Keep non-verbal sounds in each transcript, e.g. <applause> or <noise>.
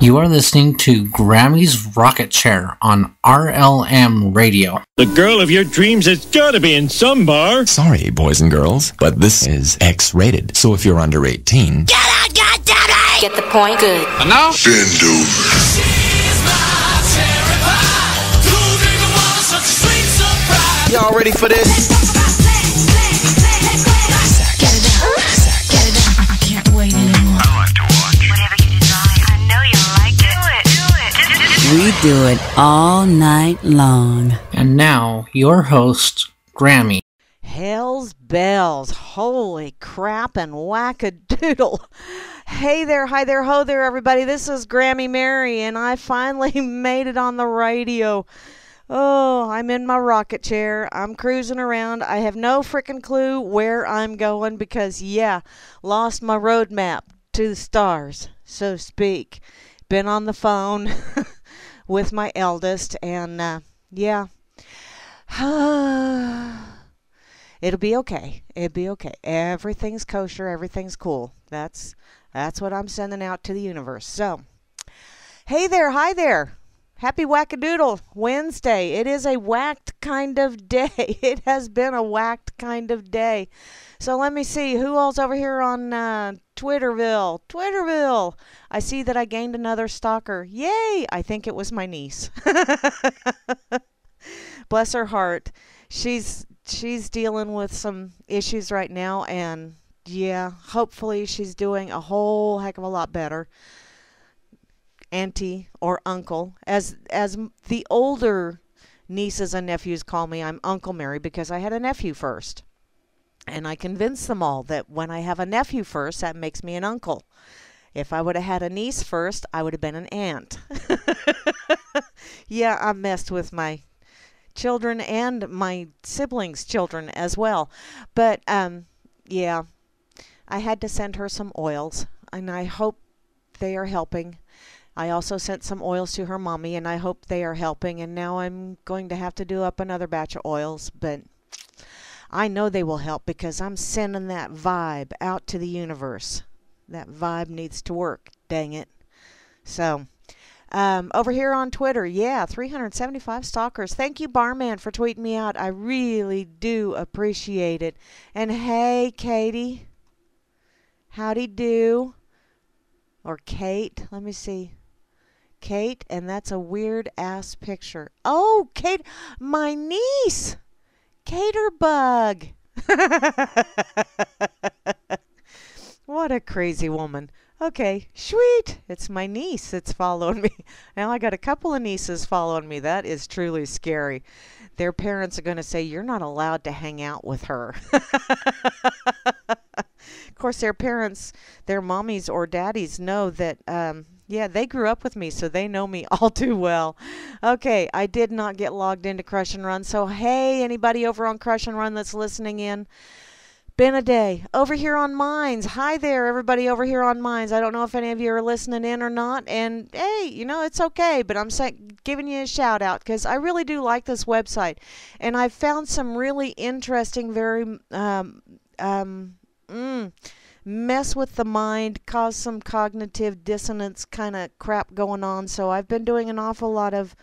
You are listening to Grammy's Rocket Chair on RLM Radio. The girl of your dreams has got to be in some bar. Sorry, boys and girls, but this is X rated. So if you're under 18, Get out, goddammit! Get the point? Good. And now, Bend over. y'all ready for this? We do it all night long. And now, your host, Grammy. Hell's bells. Holy crap and wackadoodle. Hey there, hi there, ho there, everybody. This is Grammy Mary, and I finally <laughs> made it on the radio. Oh, I'm in my rocket chair. I'm cruising around. I have no freaking clue where I'm going because, yeah, lost my roadmap to the stars, so to speak. Been on the phone <laughs> with my eldest, and uh, yeah. <sighs> It'll be okay. It'll be okay. Everything's kosher. Everything's cool. That's that's what I'm sending out to the universe. So, hey there, hi there. Happy Wackadoodle Wednesday. It is a whacked kind of day. <laughs> It has been a whacked kind of day. So let me see who all's over here on uh, Twitterville. Twitterville. I see that I gained another stalker. Yay! I think it was my niece. <laughs> Bless her heart. She's she's dealing with some issues right now and yeah, hopefully she's doing a whole heck of a lot better. Auntie or uncle, as as the older nieces and nephews call me, I'm Uncle Mary because I had a nephew first. And I convinced them all that when I have a nephew first, that makes me an uncle. If I would have had a niece first, I would have been an aunt. <laughs> yeah, I messed with my children and my siblings' children as well. But um yeah, I had to send her some oils and I hope they are helping. I also sent some oils to her mommy and I hope they are helping and now I'm going to have to do up another batch of oils, but I know they will help because I'm sending that vibe out to the universe. That vibe needs to work, dang it. So, um, over here on Twitter, yeah, 375 stalkers. Thank you, Barman, for tweeting me out. I really do appreciate it. And hey, Katie, howdy do. Or Kate, let me see. Kate, and that's a weird ass picture. Oh, Kate, my niece, Caterbug. <laughs> what a crazy woman. Okay, sweet. It's my niece that's following me. <laughs> Now I got a couple of nieces following me. That is truly scary. Their parents are going to say, You're not allowed to hang out with her. <laughs> of course, their parents, their mommies or daddies know that, um, yeah, they grew up with me, so they know me <laughs> all too well. Okay, I did not get logged into Crush and Run. So, hey, anybody over on Crush and Run that's listening in, been a day. Over here on Minds. Hi there, everybody over here on Minds. I don't know if any of you are listening in or not. And hey, you know, it's okay, but I'm giving you a shout out because I really do like this website. And I've found some really interesting, very, um, um, mm, mess with the mind, cause some cognitive dissonance kind of crap going on. So I've been doing an awful lot of,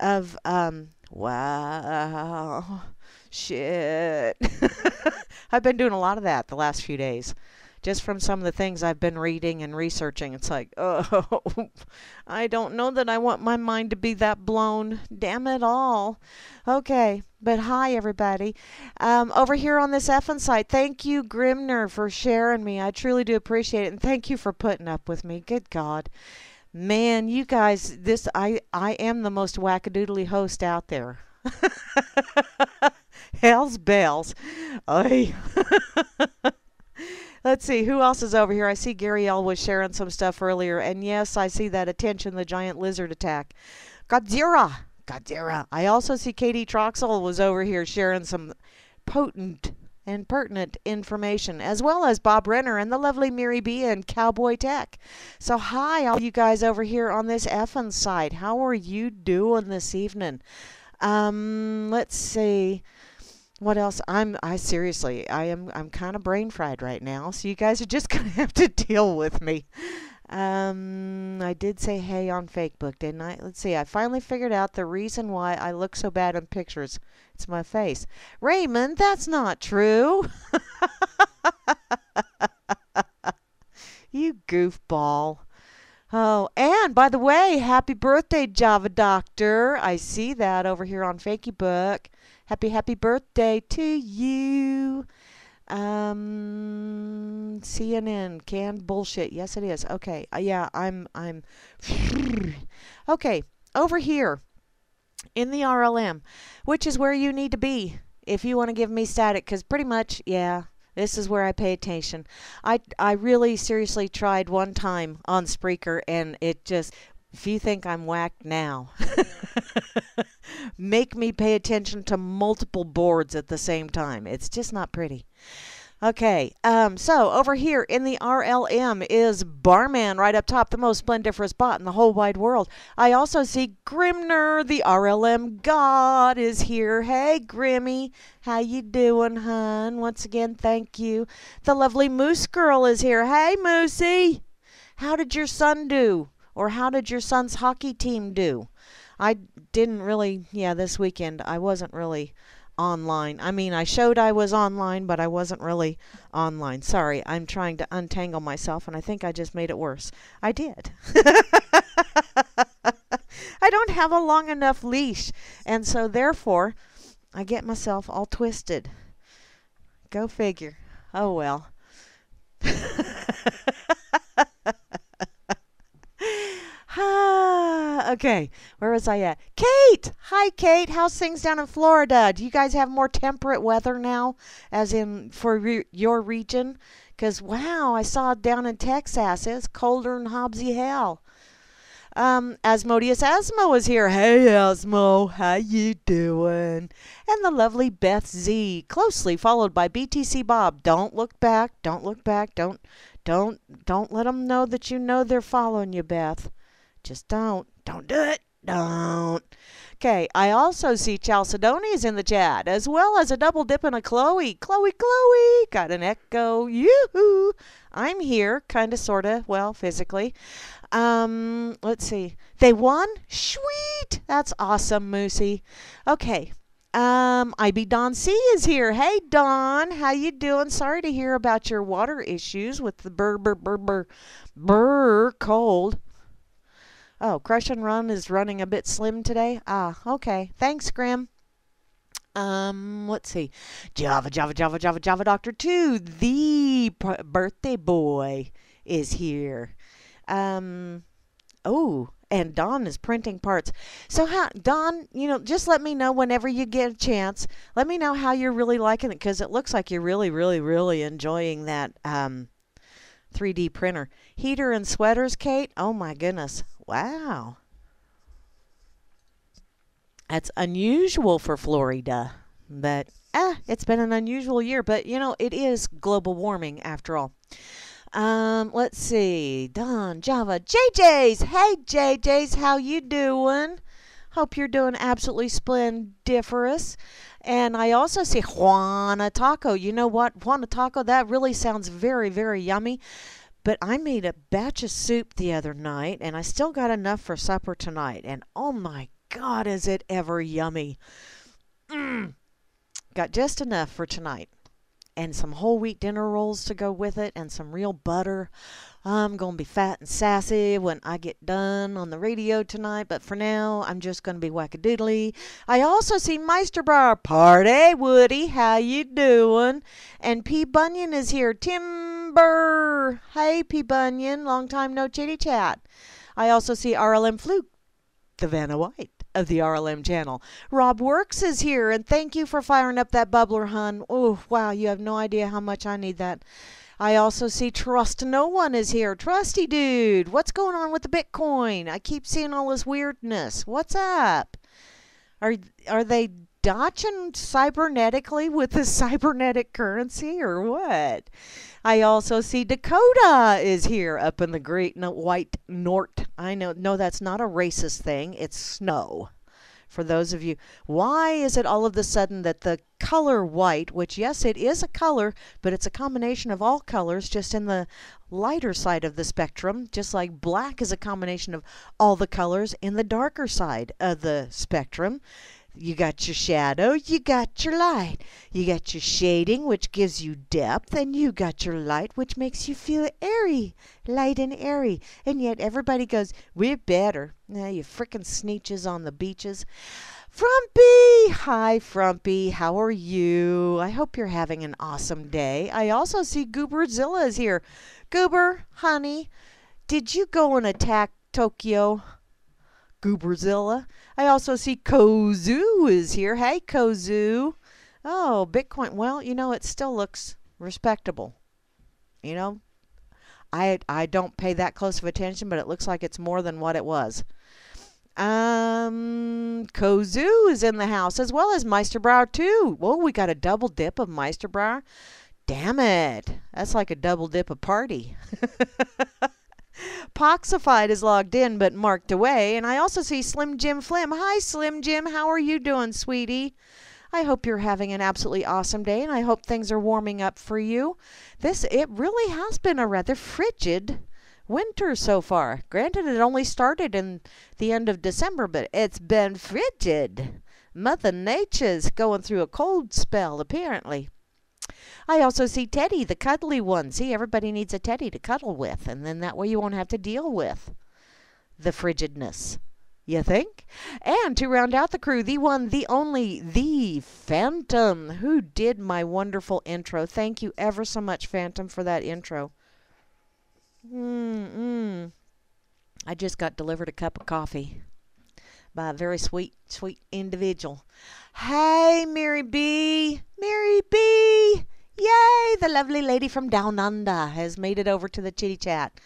of, um, wow shit. <laughs> I've been doing a lot of that the last few days. Just from some of the things I've been reading and researching. It's like, <laughs> oh, I don't know that I want my mind to be that blown. Damn it all. Okay, but hi, everybody. Um, over here on this effing site, thank you, Grimner, for sharing me. I truly do appreciate it. And thank you for putting up with me. Good God. Man, you guys, this I I am the most wackadoodly host out there. <laughs> Hell's bells. Oy. <laughs> Let's see who else is over here. I see Gary L was sharing some stuff earlier, and yes, I see that attention the giant lizard attack. Godzilla, Godzilla. I also see Katie Troxel was over here sharing some potent and pertinent information, as well as Bob Renner and the lovely Mary B and Cowboy Tech. So hi, all you guys over here on this effing site. How are you doing this evening? Um, let's see. What else? I'm I seriously, I am I'm kind of brain fried right now. So you guys are just <laughs> to have to deal with me. Um, I did say hey on Facebook, didn't I? Let's see. I finally figured out the reason why I look so bad in pictures. It's my face. Raymond, that's not true. <laughs> you goofball. Oh, and by the way, happy birthday, Java Doctor. I see that over here on Fakey Book. Happy, happy birthday to you. Um, CNN canned bullshit. Yes, it is. Okay. Uh, yeah, I'm. I'm. <sighs> okay. Over here, in the RLM, which is where you need to be if you want to give me static, because pretty much, yeah, this is where I pay attention. I I really seriously tried one time on Spreaker, and it just. If you think I'm whacked now, <laughs> make me pay attention to multiple boards at the same time. It's just not pretty. Okay, um, so over here in the RLM is Barman right up top, the most splendiferous bot in the whole wide world. I also see Grimner, the RLM god, is here. Hey, Grimmy, how you doing, hun? Once again, thank you. The lovely Moose Girl is here. Hey, Moosey, how did your son do? Or how did your son's hockey team do? I didn't really, yeah, this weekend I wasn't really online. I mean, I showed I was online, but I wasn't really online. Sorry, I'm trying to untangle myself, and I think I just made it worse. I did. <laughs> I don't have a long enough leash, and so therefore, I get myself all twisted. Go figure. Oh well. <laughs> okay, where was I at? Kate! Hi, Kate. How's things down in Florida? Do you guys have more temperate weather now, as in for re- your region? Because, wow, I saw down in Texas, it's colder than Hobbsy hell. Um, Asmodeus Asmo is here. Hey, Asmo, how you doing? And the lovely Beth Z, closely followed by BTC Bob. Don't look back. Don't look back. Don't, don't, don't let them know that you know they're following you, Beth. Just don't. Don't do it. Don't. Okay, I also see Chalcedony is in the chat, as well as a double dip and a Chloe. Chloe, Chloe, got an echo. Yoo-hoo. I'm here, kind of, sort of, well, physically. Um, let's see. They won? Sweet. That's awesome, Moosey. Okay. Um, IB Don C is here. Hey Don, how you doing? Sorry to hear about your water issues with the burr burr burr burr burr cold. Oh, Crush and Run is running a bit slim today. Ah, okay. Thanks, Grim. Um, let's see. Java, Java, Java, Java, Java Doctor 2, the birthday boy is here. Um, oh, and Don is printing parts. So, how, Don, you know, just let me know whenever you get a chance. Let me know how you're really liking it because it looks like you're really, really, really enjoying that um, 3D printer. Heater and sweaters, Kate? Oh my goodness. Wow. That's unusual for Florida. But, ah, it's been an unusual year. But, you know, it is global warming after all. Um, let's see. Don, Java, JJ's. Hey, JJ's, how you doing? Hope you're doing absolutely splendiferous. And I also see Juana Taco. You know what? Juana Taco, that really sounds very, very yummy. But I made a batch of soup the other night, and I still got enough for supper tonight. And oh my God, is it ever yummy! Mm. Got just enough for tonight. And some whole wheat dinner rolls to go with it, and some real butter. I'm going to be fat and sassy when I get done on the radio tonight, but for now, I'm just going to be wackadoodly. I also see Meisterbauer. Party, Woody. How you doing? And P. Bunyan is here. Timber. Hey, P. Bunyan. Long time no chitty chat. I also see RLM Fluke, the Vanna White of the RLM channel. Rob Works is here, and thank you for firing up that bubbler, hun. Oh, wow, you have no idea how much I need that. I also see Trust No One is here. Trusty dude, what's going on with the Bitcoin? I keep seeing all this weirdness. What's up? Are are they dodging cybernetically with the <laughs> cybernetic currency or what? I also see Dakota is here up in the great white north. I know no that's not a racist thing. It's snow For those of you, why is it all of a sudden that the color white, which yes, it is a color, but it's a combination of all colors, just in the lighter side of the spectrum, just like black is a combination of all the colors in the darker side of the spectrum. You got your shadow, you got your light. You got your shading, which gives you depth, and you got your light, which makes you feel airy, light and airy. And yet everybody goes, We're better. Now, you frickin' Sneetches on the beaches. Frumpy! Hi, Frumpy. How are you? I hope you're having an awesome day. I also see Gooberzilla is here. Goober, honey, did you go and attack Tokyo? Gooberzilla. I also see Kozu is here. Hey, Kozu. Oh, Bitcoin. Well, you know, it still looks respectable. You know, I I don't pay that close of attention, but it looks like it's more than what it was. Um, Kozu is in the house as well as Meisterbrower too. Whoa, we got a double dip of Meisterbrower. Damn it, that's like a double dip of party. <laughs> Poxified is logged in but marked away, and I also see Slim Jim Flim. Hi, Slim Jim. How are you doing, sweetie? I hope you're having an absolutely awesome day, and I hope things are warming up for you. This it really has been a rather frigid winter so far. Granted, it only started in the end of December, but it's been frigid. Mother Nature's going through a cold spell, apparently. I also see Teddy, the cuddly one. See, everybody needs a Teddy to cuddle with, and then that way you won't have to deal with the frigidness. You think? And to round out the crew, the one, the only, the Phantom, who did my wonderful intro. Thank you ever so much, Phantom, for that intro. Mm-mm. I just got delivered a cup of coffee by a very sweet, sweet individual. Hey, Mary B. Mary B. Yay! The lovely lady from Down Under has made it over to the chitty chat.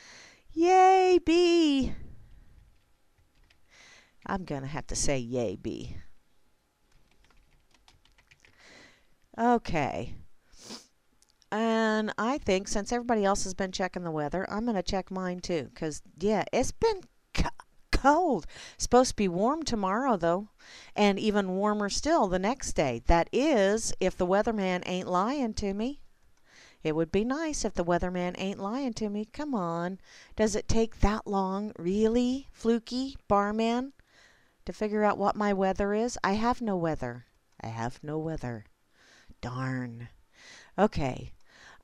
Yay, B. I'm going to have to say yay, B. Okay. And I think since everybody else has been checking the weather, I'm going to check mine too. Because, yeah, it's been cold. Supposed to be warm tomorrow, though. And even warmer still the next day. That is, if the weatherman ain't lying to me. It would be nice if the weatherman ain't lying to me. Come on. Does it take that long? Really? Fluky? Barman? To figure out what my weather is? I have no weather. I have no weather. Darn. Okay.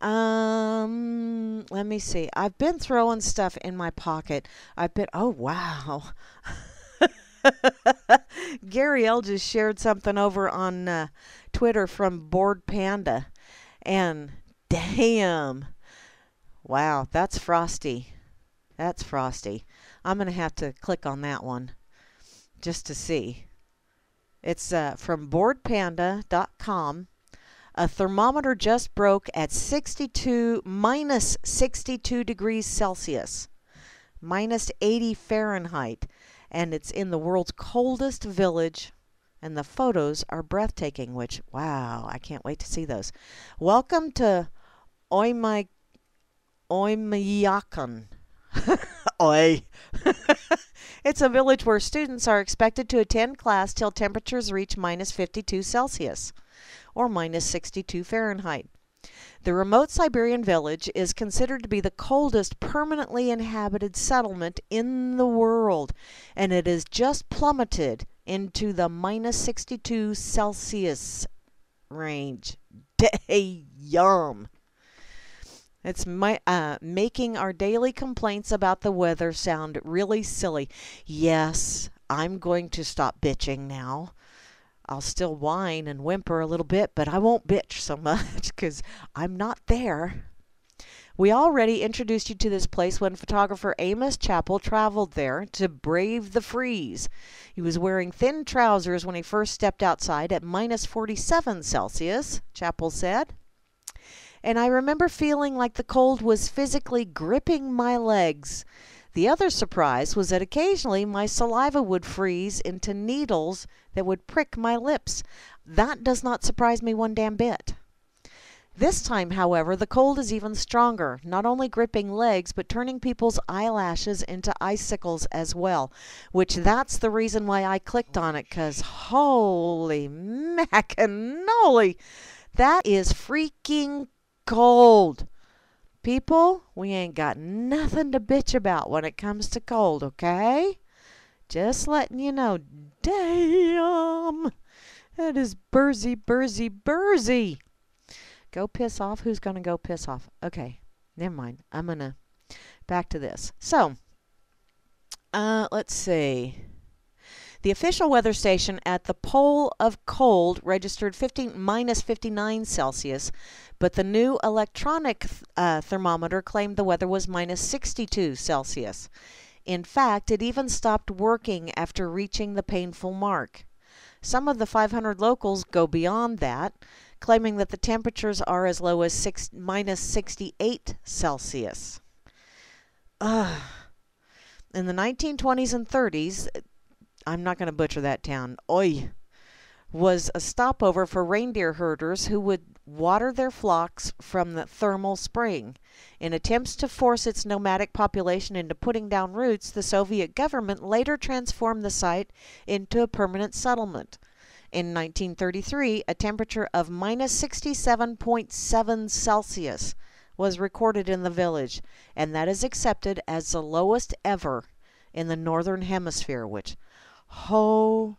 Um, let me see. I've been throwing stuff in my pocket. I've been, oh, wow. <laughs> Gary L just shared something over on uh, Twitter from Bored Panda. And damn. Wow, that's frosty. That's frosty. I'm going to have to click on that one just to see. It's uh, from boredpanda.com. A thermometer just broke at 62 minus 62 degrees Celsius, minus 80 Fahrenheit, and it's in the world's coldest village. And the photos are breathtaking, which, wow, I can't wait to see those. Welcome to Oymyakon. <laughs> Oi. <laughs> it's a village where students are expected to attend class till temperatures reach minus 52 Celsius or minus 62 Fahrenheit. The remote Siberian village is considered to be the coldest permanently inhabited settlement in the world, and it has just plummeted into the minus 62 Celsius range. <laughs> Damn. It's my uh, making our daily complaints about the weather sound really silly. Yes, I'm going to stop bitching now. I'll still whine and whimper a little bit, but I won't bitch so <laughs> much because I'm not there. We already introduced you to this place when photographer Amos Chapple traveled there to brave the freeze. He was wearing thin trousers when he first stepped outside at minus 47 Celsius, Chapple said. And I remember feeling like the cold was physically gripping my legs. The other surprise was that occasionally my saliva would freeze into needles that would prick my lips. That does not surprise me one damn bit. This time, however, the cold is even stronger, not only gripping legs, but turning people's eyelashes into icicles as well. Which that's the reason why I clicked on it, because holy <laughs> macanoli, that is freaking cold. People, we ain't got nothing to bitch about when it comes to cold, okay? Just letting you know. Damn! That is burzy, burzy, burzy. Go piss off? Who's going to go piss off? Okay, never mind. I'm going to back to this. So, uh, let's see. The official weather station at the pole of cold registered 15 minus 59 Celsius, but the new electronic uh, thermometer claimed the weather was minus 62 Celsius. In fact, it even stopped working after reaching the painful mark. Some of the 500 locals go beyond that, claiming that the temperatures are as low as six, minus 68 Celsius. Ugh. In the 1920s and 30s, I'm not going to butcher that town, oi, was a stopover for reindeer herders who would water their flocks from the thermal spring. In attempts to force its nomadic population into putting down roots, the Soviet government later transformed the site into a permanent settlement. In 1933, a temperature of minus 67.7 Celsius was recorded in the village, and that is accepted as the lowest ever in the northern hemisphere, which, holy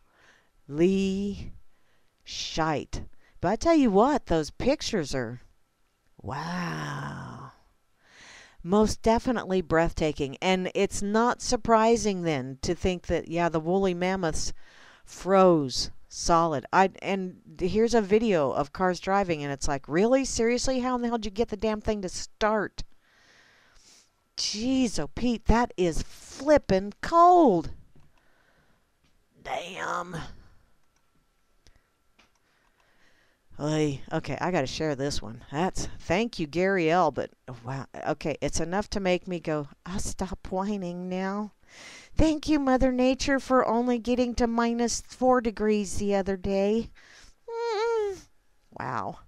shite. But I tell you what, those pictures are wow. Most definitely breathtaking. And it's not surprising then to think that, yeah, the woolly mammoths froze solid. I and here's a video of cars driving and it's like, really? Seriously? How in the hell did you get the damn thing to start? Jeez, oh Pete, that is flippin' cold. Damn. Oy, okay, I got to share this one. That's thank you, Gary L. But wow, okay, it's enough to make me go. I'll stop whining now. Thank you, Mother Nature, for only getting to minus four degrees the other day. Mm, wow.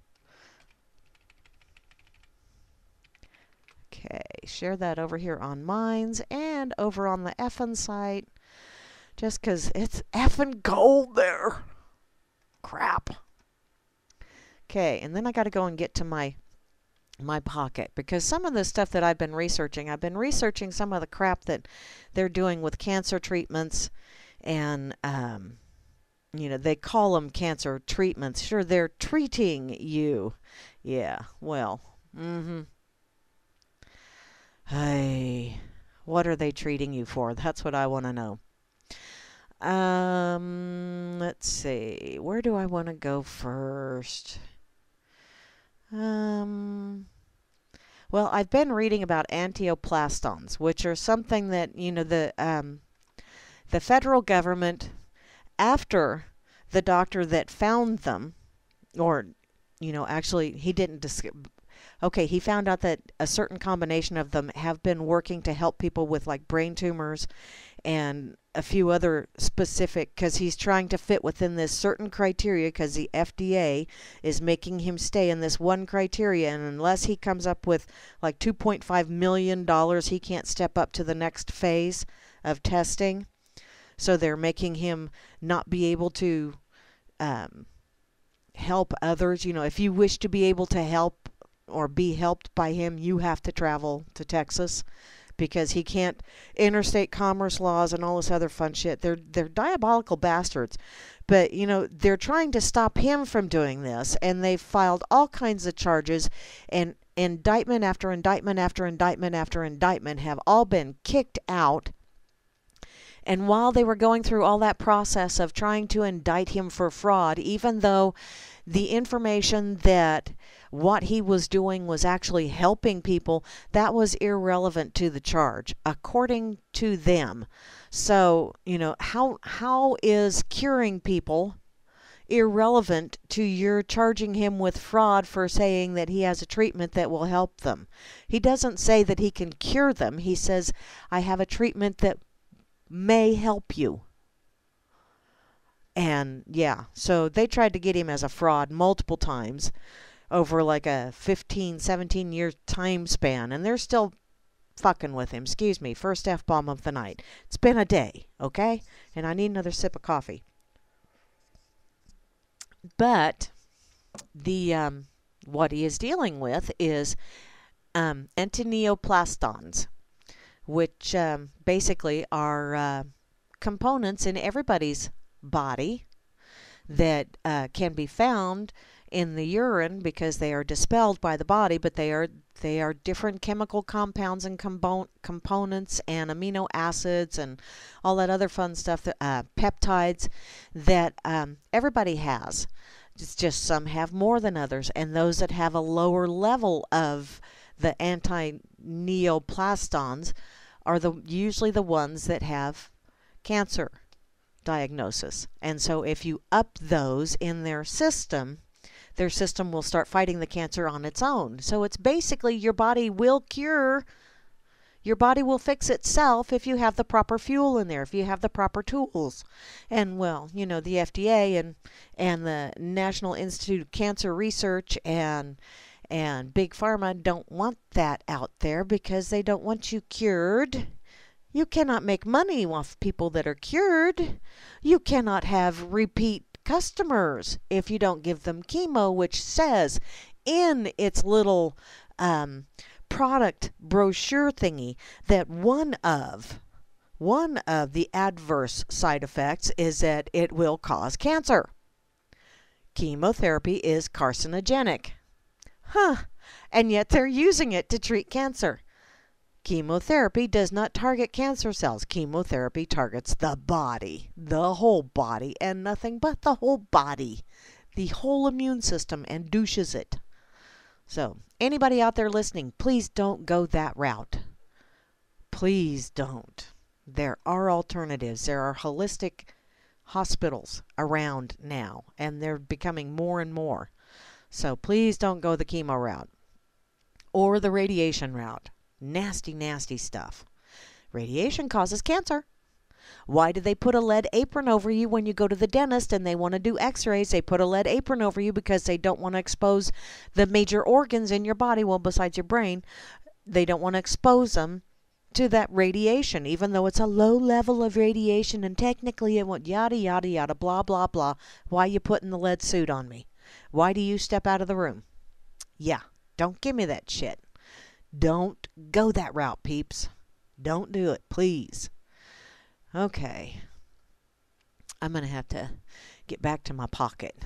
Okay, share that over here on Minds and over on the effin site. Just 'cause it's effing cold there. Crap. Okay, and then I got to go and get to my my pocket because some of the stuff that I've been researching, I've been researching some of the crap that they're doing with cancer treatments and um you know, they call them cancer treatments. Sure, they're treating you. Yeah, well, mhm. Hey, what are they treating you for? That's what I want to know. Um, let's see. Where do I want to go first? Um, well, I've been reading about antineoplastons, which are something that, you know, the um, the federal government, after the doctor that found them, or, you know, actually, he didn't dis- okay, he found out that a certain combination of them have been working to help people with like brain tumors and a few other specific because he's trying to fit within this certain criteria because the FDA is making him stay in this one criteria and unless he comes up with like 2.5 million dollars he can't step up to the next phase of testing. So they're making him not be able to um, help others. You know if you wish to be able to help or be helped by him you have to travel to Texas because he can't interstate commerce laws and all this other fun shit. They're they're diabolical bastards. But, you know, they're trying to stop him from doing this and they've filed all kinds of charges and indictment after indictment after indictment after indictment have all been kicked out. And while they were going through all that process of trying to indict him for fraud, even though the information that what he was doing was actually helping people, that was irrelevant to the charge, according to them. So, you know, how how is curing people irrelevant to your charging him with fraud for saying that he has a treatment that will help them? He doesn't say that he can cure them. He says, I have a treatment that may help you. And yeah, so they tried to get him as a fraud multiple times. Over like a 15, 17 year time span, and they're still fucking with him. Excuse me, first F bomb of the night. It's been a day, okay? And I need another sip of coffee. But the um, what he is dealing with is um, antineoplastons, which um, basically are uh, components in everybody's body that uh, can be found in the urine because they are dispelled by the body, but they are they are different chemical compounds and compo- components and amino acids and all that other fun stuff, that, uh, peptides that um, everybody has. It's just some have more than others, and those that have a lower level of the anti-neoplastons are the usually the ones that have cancer diagnosis. And so if you up those in their system, their system will start fighting the cancer on its own. So it's basically your body will cure your body will fix itself if you have the proper fuel in there, if you have the proper tools. And well, you know, the FDA and and the National Institute of Cancer Research and and Big Pharma don't want that out there because they don't want you cured. You cannot make money off people that are cured. You cannot have repeat customers if you don't give them chemo, which says in its little um, product brochure thingy that one of one of the adverse side effects is that it will cause cancer. Chemotherapy is carcinogenic. Huh. And yet they're using it to treat cancer. Chemotherapy does not target cancer cells. Chemotherapy targets the body, the whole body, and nothing but the whole body, the whole immune system, and douches it. So, anybody out there listening, please don't go that route. Please don't. There are alternatives. There are holistic hospitals around now, and they're becoming more and more. So, please don't go the chemo route or the radiation route. Nasty, nasty stuff. Radiation causes cancer. Why do they put a lead apron over you when you go to the dentist and they want to do x rays? They put a lead apron over you because they don't want to expose the major organs in your body, well, besides your brain, they don't want to expose them to that radiation, even though it's a low level of radiation and technically it won't yada, yada, yada, blah, blah, blah. Why you putting the lead suit on me? Why do you step out of the room? Yeah, don't give me that shit. Don't go that route, peeps. Don't do it, please. Okay. I'm going to have to get back to my pocket.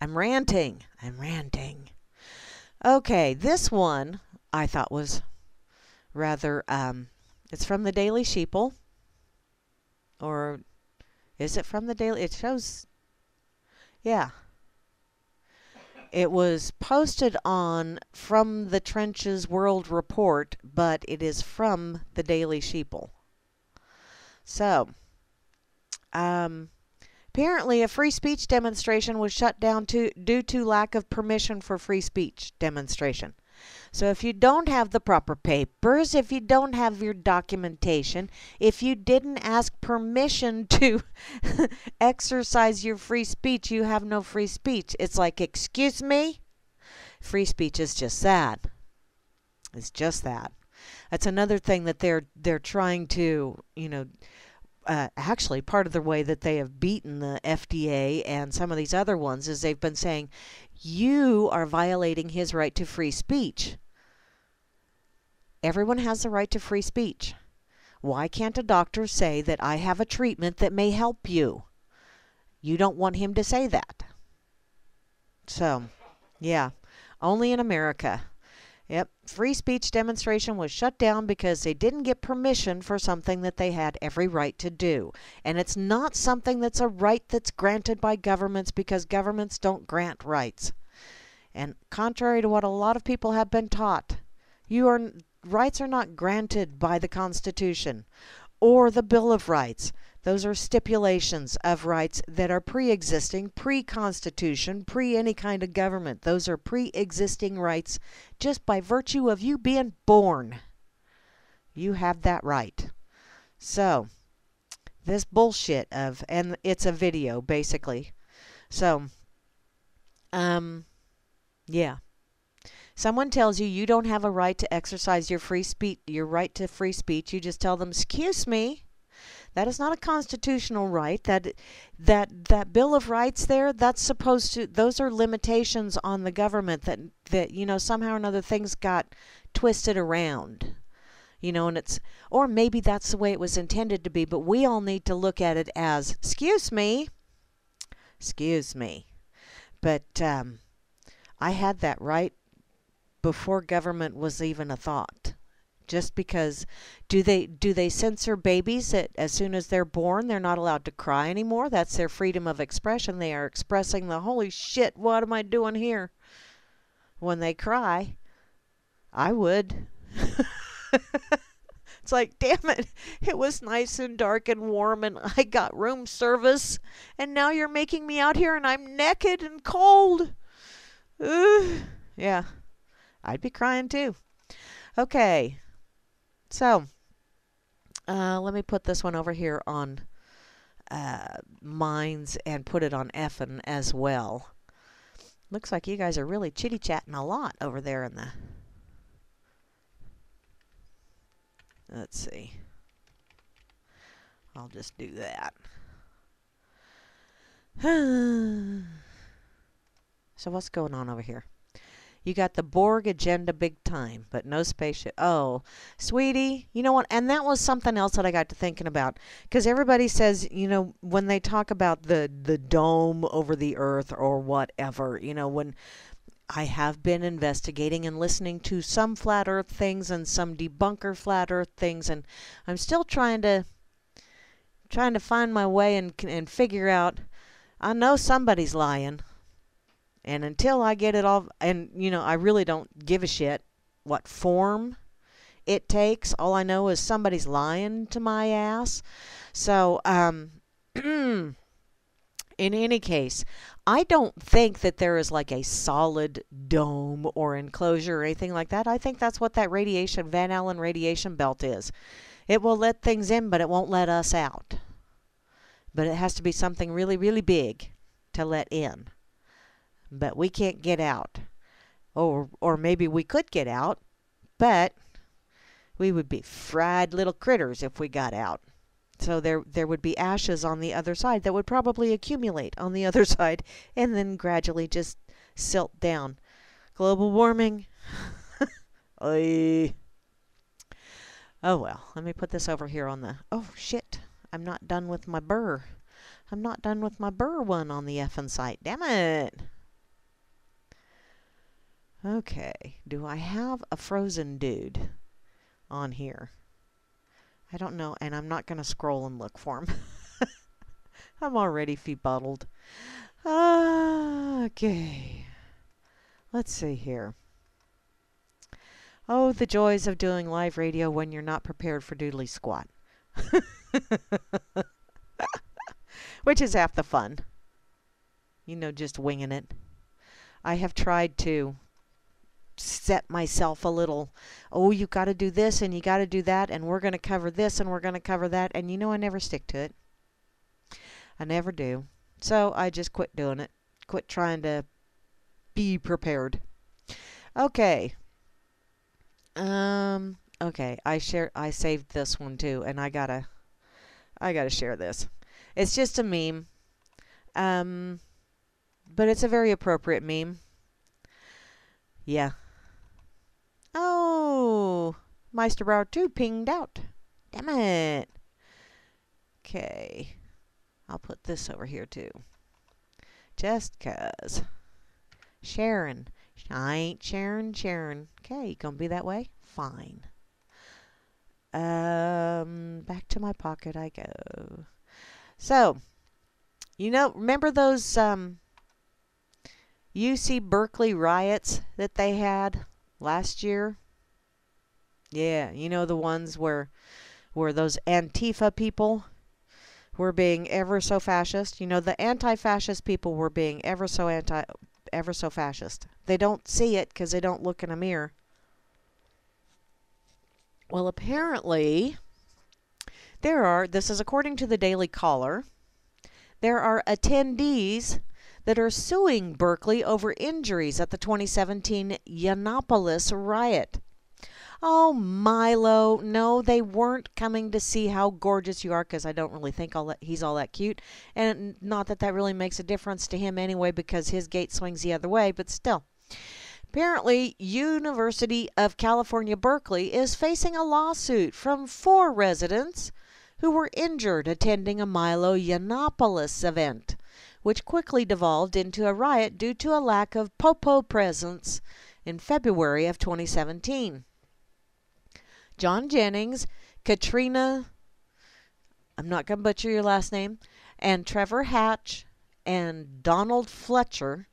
I'm ranting. I'm ranting. Okay, this one I thought was rather um it's from the Daily Sheeple or is it from the Daily it shows yeah it was posted on from the Trenches World Report, but it is from the Daily Sheeple. So, um, apparently a free speech demonstration was shut down to, due to lack of permission for free speech demonstration. So if you don't have the proper papers, if you don't have your documentation, if you didn't ask permission <laughs> to exercise your free speech, you have no free speech. It's like, excuse me? Free speech is just that. It's just that. That's another thing that they're they're trying to, you know, uh, actually part of the way that they have beaten the FDA and some of these other ones is they've been saying you are violating his right to free speech. Everyone has the right to free speech. Why can't a doctor say that I have a treatment that may help you? You don't want him to say that. So, yeah, only in America. Yep, free speech demonstration was shut down because they didn't get permission for something that they had every right to do. And it's not something that's a right that's granted by governments because governments don't grant rights. And contrary to what a lot of people have been taught, you are rights are not granted by the Constitution or the Bill of Rights. Those are stipulations of rights that are pre existing, pre Constitution, pre any kind of government. Those are pre existing rights just by virtue of you being born. You have that right. So, this bullshit of, and it's a video basically. So, um, yeah, someone tells you you don't have a right to exercise your free speech, your right to free speech, you just tell them, "Excuse me." That is not a constitutional right. That that that Bill of Rights there, that's supposed to those are limitations on the government that that you know somehow or another things got twisted around. You know, and it's or maybe that's the way it was intended to be, but we all need to look at it as, "Excuse me." Excuse me. But um I had that right before government was even a thought just because do they do they censor babies that as soon as they're born? They're not allowed to cry anymore? That's their freedom of expression. They are expressing the holy shit what am i doing here? When they cry i would. <laughs> It's like damn it it was nice and dark and warm and i got room service and now you're making me out here and i'm naked and cold. Ugh. yeah. I'd be crying too. Okay so, uh, let me put this one over here on uh, Minds and put it on Effin as well. Looks like you guys are really chitty chatting a lot over there in the. Let's see. I'll just do that. <sighs> so, what's going on over here? You got the Borg agenda big time, but no spaceship. Oh, sweetie, you know what? And that was something else that I got to thinking about because everybody says, you know, when they talk about the the dome over the Earth or whatever, you know, when I have been investigating and listening to some flat Earth things and some debunker flat Earth things, and I'm still trying to trying to find my way and and figure out. I know somebody's lying. And until I get it all, and you know, I really don't give a shit what form it takes. All I know is somebody's lying to my ass. So, um, <clears throat> in any case, I don't think that there is like a solid dome or enclosure or anything like that. I think that's what that radiation, Van Allen radiation belt is. It will let things in, but it won't let us out. But it has to be something really, really big to let in but we can't get out. Or or maybe we could get out, but we would be fried little critters if we got out. So there there would be ashes on the other side that would probably accumulate on the <laughs> other side and then gradually just silt down. Global warming. <laughs> Oy. Oh well, let me put this over here on the Oh shit. I'm not done with my burr. I'm not done with my burr one on the effing site. Damn it. Okay, do I have a frozen dude on here? I don't know, and I'm not going to scroll and look for him. <laughs> I'm already befuddled. Okay, let's see here. Oh, the joys of doing live radio when you're not prepared for doodly squat. <laughs> Which is half the fun. You know, just winging it. I have tried to set myself a little, oh, you got to do this and you got to do that, and we're going to cover this and we're going to cover that. And you know, I never stick to it. I never do. So I just quit doing it. Quit trying to be prepared. Okay. Um, okay. I share, I saved this one too, and I gotta, I gotta share this. It's just a meme. Um, but it's a very appropriate meme. Yeah, Oh, Meisterbauer 2 pinged out. Damn it. Okay. I'll put this over here too. Just cuz. Sharon. I ain't Sharon, Sharon. Okay, gonna be that way? Fine. Um, back to my pocket I go. So, you know, remember those um, UC Berkeley riots that they had last year. Yeah, you know the ones where where those Antifa people were being ever so fascist. You know the anti-fascist people were being ever so anti ever so fascist. They don't see it cuz they don't look in a mirror. Well, apparently there are this is according to the Daily Caller. There are attendees that are suing Berkeley over injuries at the 2017 Yiannopoulos riot. Oh, Milo, no, they weren't coming to see how gorgeous you are because I don't really think all that, he's all that cute. And not that that really makes a difference to him anyway because his gate swings the other way, but still. Apparently, University of California, Berkeley is facing a lawsuit from four residents who were injured attending a Milo Yiannopoulos event, which quickly devolved into a riot due to a lack of popo presence in February of 2017. John Jennings, Katrina, I'm not going to butcher your last name, and Trevor Hatch and Donald Fletcher,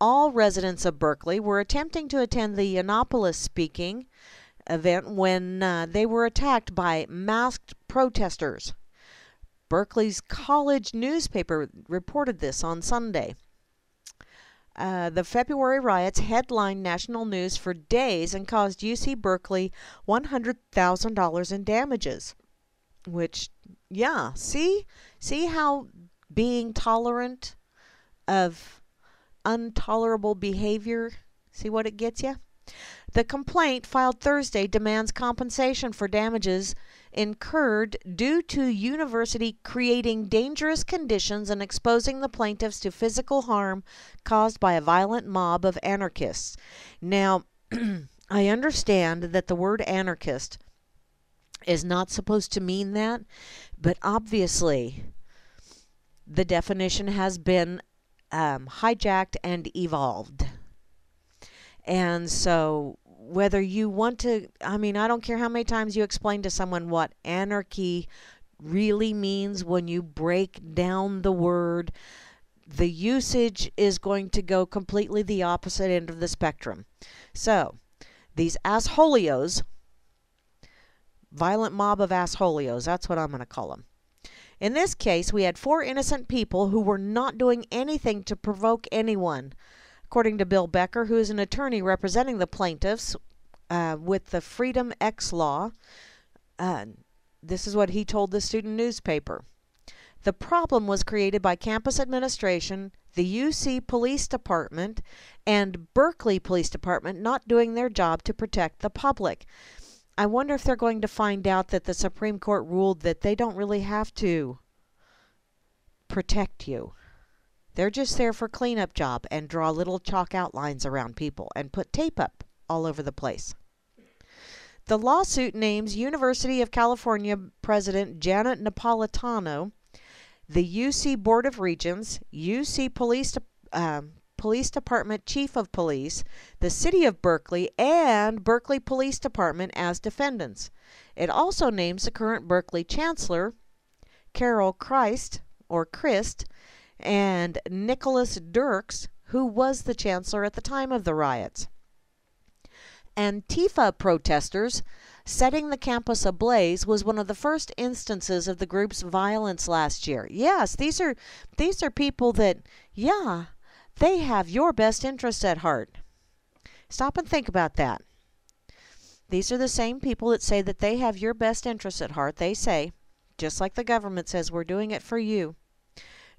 all residents of Berkeley, were attempting to attend the Yiannopoulos speaking event when uh, they were attacked by masked protesters. Berkeley's college newspaper reported this on Sunday. Uh, the February riots headlined national news for days and caused UC Berkeley $100,000 in damages. Which, yeah, see? See how being tolerant of intolerable behavior, see what it gets you? The complaint filed Thursday demands compensation for damages incurred due to university creating dangerous conditions and exposing the plaintiffs to physical harm caused by a violent mob of anarchists. Now, <clears throat> I understand that the word anarchist is not supposed to mean that, but obviously the definition has been um, hijacked and evolved. And so whether you want to, I mean, I don't care how many times you explain to someone what anarchy really means when you break down the word, the usage is going to go completely the opposite end of the spectrum. So, these assholios, violent mob of assholios, that's what I'm going to call them. In this case, we had four innocent people who were not doing anything to provoke anyone. According to Bill Becker, who is an attorney representing the plaintiffs uh, with the Freedom X law, uh, this is what he told the student newspaper. The problem was created by campus administration, the UC Police Department, and Berkeley Police Department not doing their job to protect the public. I wonder if they're going to find out that the Supreme Court ruled that they don't really have to protect you. They're just there for cleanup job and draw little chalk outlines around people and put tape up all over the place. The lawsuit names University of California President Janet Napolitano, the UC Board of Regents, UC Police uh, Police Department Chief of Police, the City of Berkeley, and Berkeley Police Department as defendants. It also names the current Berkeley Chancellor, Carol Christ or Christ, and Nicholas Dirks, who was the chancellor at the time of the riots. Antifa protesters setting the campus ablaze was one of the first instances of the group's violence last year. Yes, these are these are people that yeah, they have your best interest at heart. Stop and think about that. These are the same people that say that they have your best interest at heart. They say, just like the government says, we're doing it for you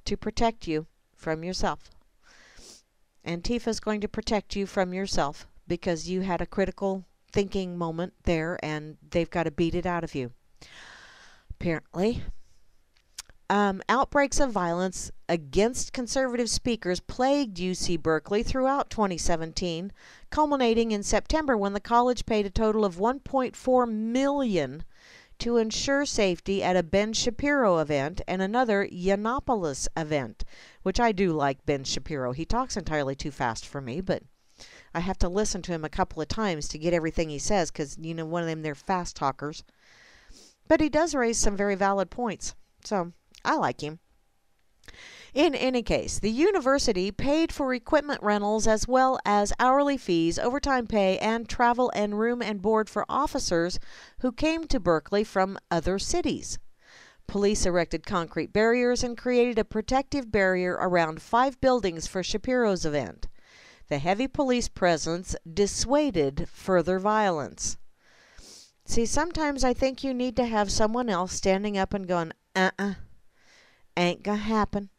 to protect you from yourself. Antifa is going to protect you from yourself because you had a critical thinking moment there and they've got to beat it out of you. Apparently. Um, outbreaks of violence against conservative speakers plagued UC Berkeley throughout 2017, culminating in September when the college paid a total of 1.4 million to ensure safety at a Ben Shapiro event and another Yiannopoulos event, which I do like Ben Shapiro. He talks entirely too fast for me, but I have to listen to him a couple of times to get everything he says because, you know, one of them, they're fast talkers. But he does raise some very valid points, so I like him. In any case, the university paid for equipment rentals as well as hourly fees, overtime pay, and travel and room and board for officers who came to Berkeley from other cities. Police erected concrete barriers and created a protective barrier around five buildings for Shapiro's event. The heavy police presence dissuaded further violence. See, sometimes I think you need to have someone else standing up and going, uh uh, ain't gonna happen.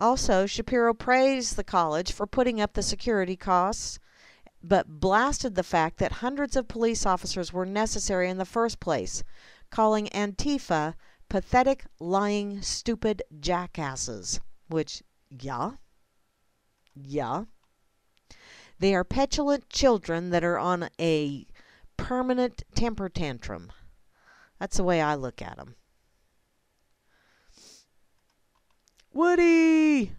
Also, Shapiro praised the college for putting up the security costs, but blasted the fact that hundreds of police officers were necessary in the first place, calling Antifa pathetic, lying, stupid jackasses. Which, yeah. Yeah. They are petulant children that are on a permanent temper tantrum. That's the way I look at them. Woody!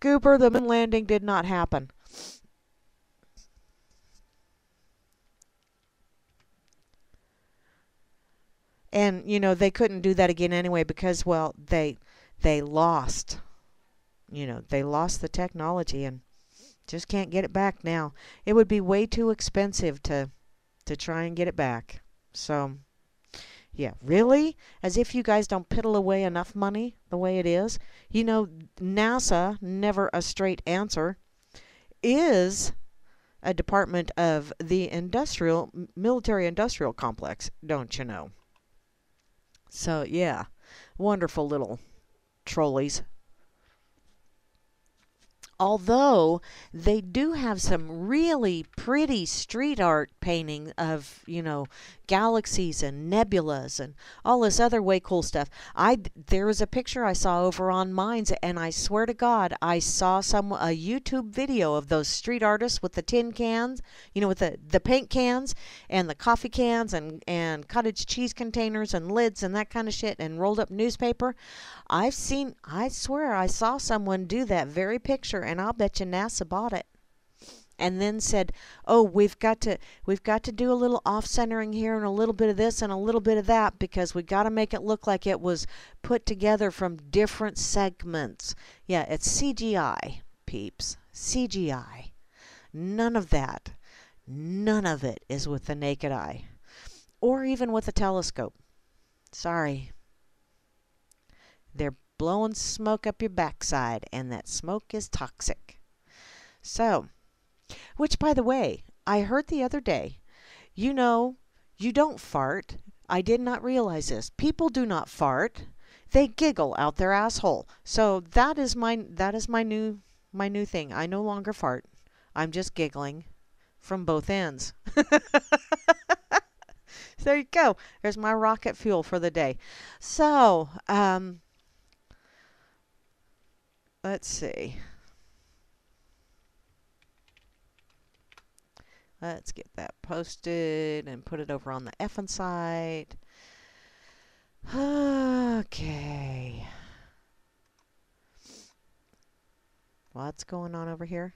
Goober, the moon landing did not happen. And you know they couldn't do that again anyway because well they they lost. You know they lost the technology and just can't get it back now. It would be way too expensive to to try and get it back. So yeah, really? As if you guys don't piddle away enough money the way it is. You know, NASA, never a straight answer, is a department of the industrial military industrial complex, don't you know? So, yeah, wonderful little trolleys. Although they do have some really pretty street art painting of, you know, galaxies and nebulas and all this other way cool stuff. I there was a picture I saw over on Minds and I swear to God, I saw some a YouTube video of those street artists with the tin cans, you know, with the the paint cans and the coffee cans and and cottage cheese containers and lids and that kind of shit and rolled up newspaper. I've seen I swear I saw someone do that very picture and I'll bet you NASA bought it and then said, "Oh, we've got to we've got to do a little off-centering here and a little bit of this and a little bit of that because we got to make it look like it was put together from different segments." Yeah, it's CGI, peeps. CGI. None of that. None of it is with the naked eye or even with a telescope. Sorry. They're blowing smoke up your backside and that smoke is toxic. So, which, by the way, I heard the other day. You know, you don't fart. I did not realize this. People do not fart. They giggle out their asshole. So that is my that is my new my new thing. I no longer fart. I'm just giggling from both ends. <laughs> there you go. There's my rocket fuel for the day. So, um, let's see. Let's get that posted and put it over on the effing site. Okay. What's going on over here?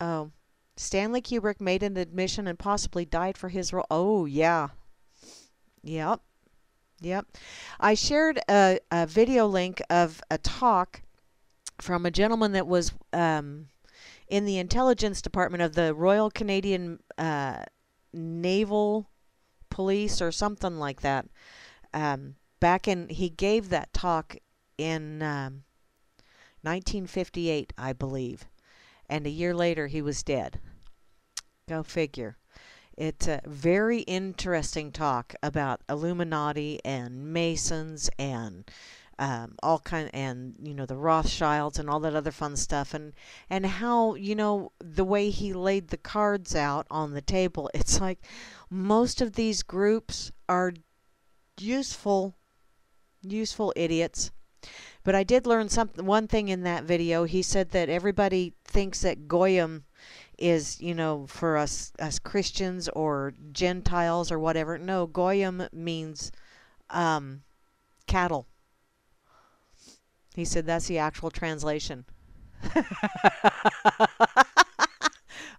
Oh, Stanley Kubrick made an admission and possibly died for his role. Oh, yeah. Yep. Yep. I shared a, a video link of a talk from a gentleman that was um, in the intelligence department of the Royal Canadian uh, Naval Police or something like that. Um, back in, he gave that talk in um, 1958, I believe, and a year later he was dead. Go figure. It's a very interesting talk about Illuminati and Masons and um, all kind and you know the Rothschilds and all that other fun stuff and and how you know the way he laid the cards out on the table <laughs> it's like most of these groups are useful useful idiots. But I did learn something one thing in that video. He said that everybody thinks that goyim is you know for us us Christians or Gentiles or whatever. No goyim means um, cattle he said that's the actual translation. <laughs>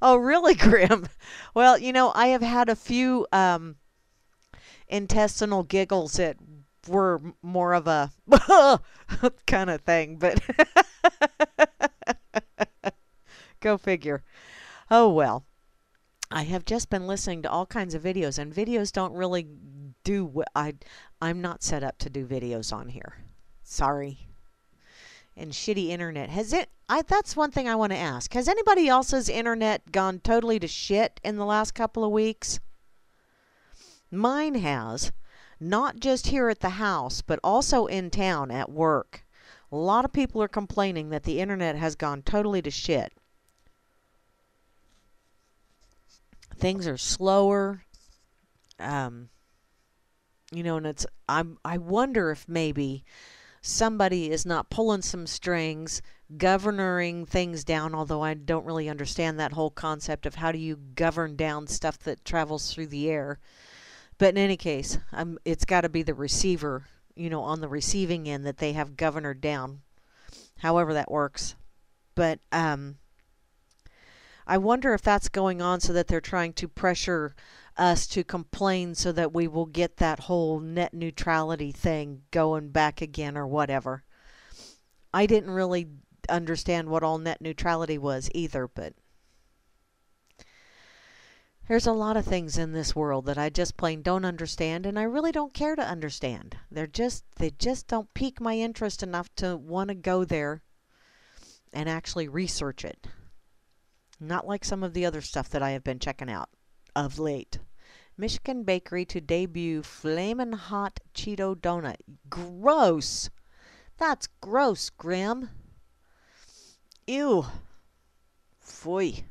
oh, really, <laughs> Grim? Well, you know, I have had a few um, intestinal giggles that were more of a <laughs> kind of thing, but go figure. Oh, well. I have just been listening to all kinds of videos, and videos don't really do. I, I'm not set up to do videos on here. Sorry and shitty internet. Has it? I that's one thing I want to ask. Has anybody else's internet gone totally to shit in the last couple of weeks? Mine has. not just here at the house, but also in town at work. A lot of people are complaining that the internet has gone totally to shit. Things are slower. Um, you know, and it's I'm I wonder if maybe somebody is not pulling some strings, governing things down, although I don't really understand that whole concept of how do you govern down stuff that travels through the air. But in any case, um, it's got to be the receiver, you know, on the receiving end that they have governed down, however that works. But um, I wonder if that's going on so that they're trying to pressure us to complain so that we will get that whole net neutrality thing going back again or whatever. I didn't really understand what all net neutrality was either, but there's a lot of things in this world that I just plain don't understand and I really don't care to understand. They're just they just don't pique my interest enough to want to go there and actually research it. Not like some of the other stuff that I have been checking out of late. Michigan Bakery to debut Flamin' Hot Cheeto Donut. Gross! That's gross, Grim. Ew. Foy.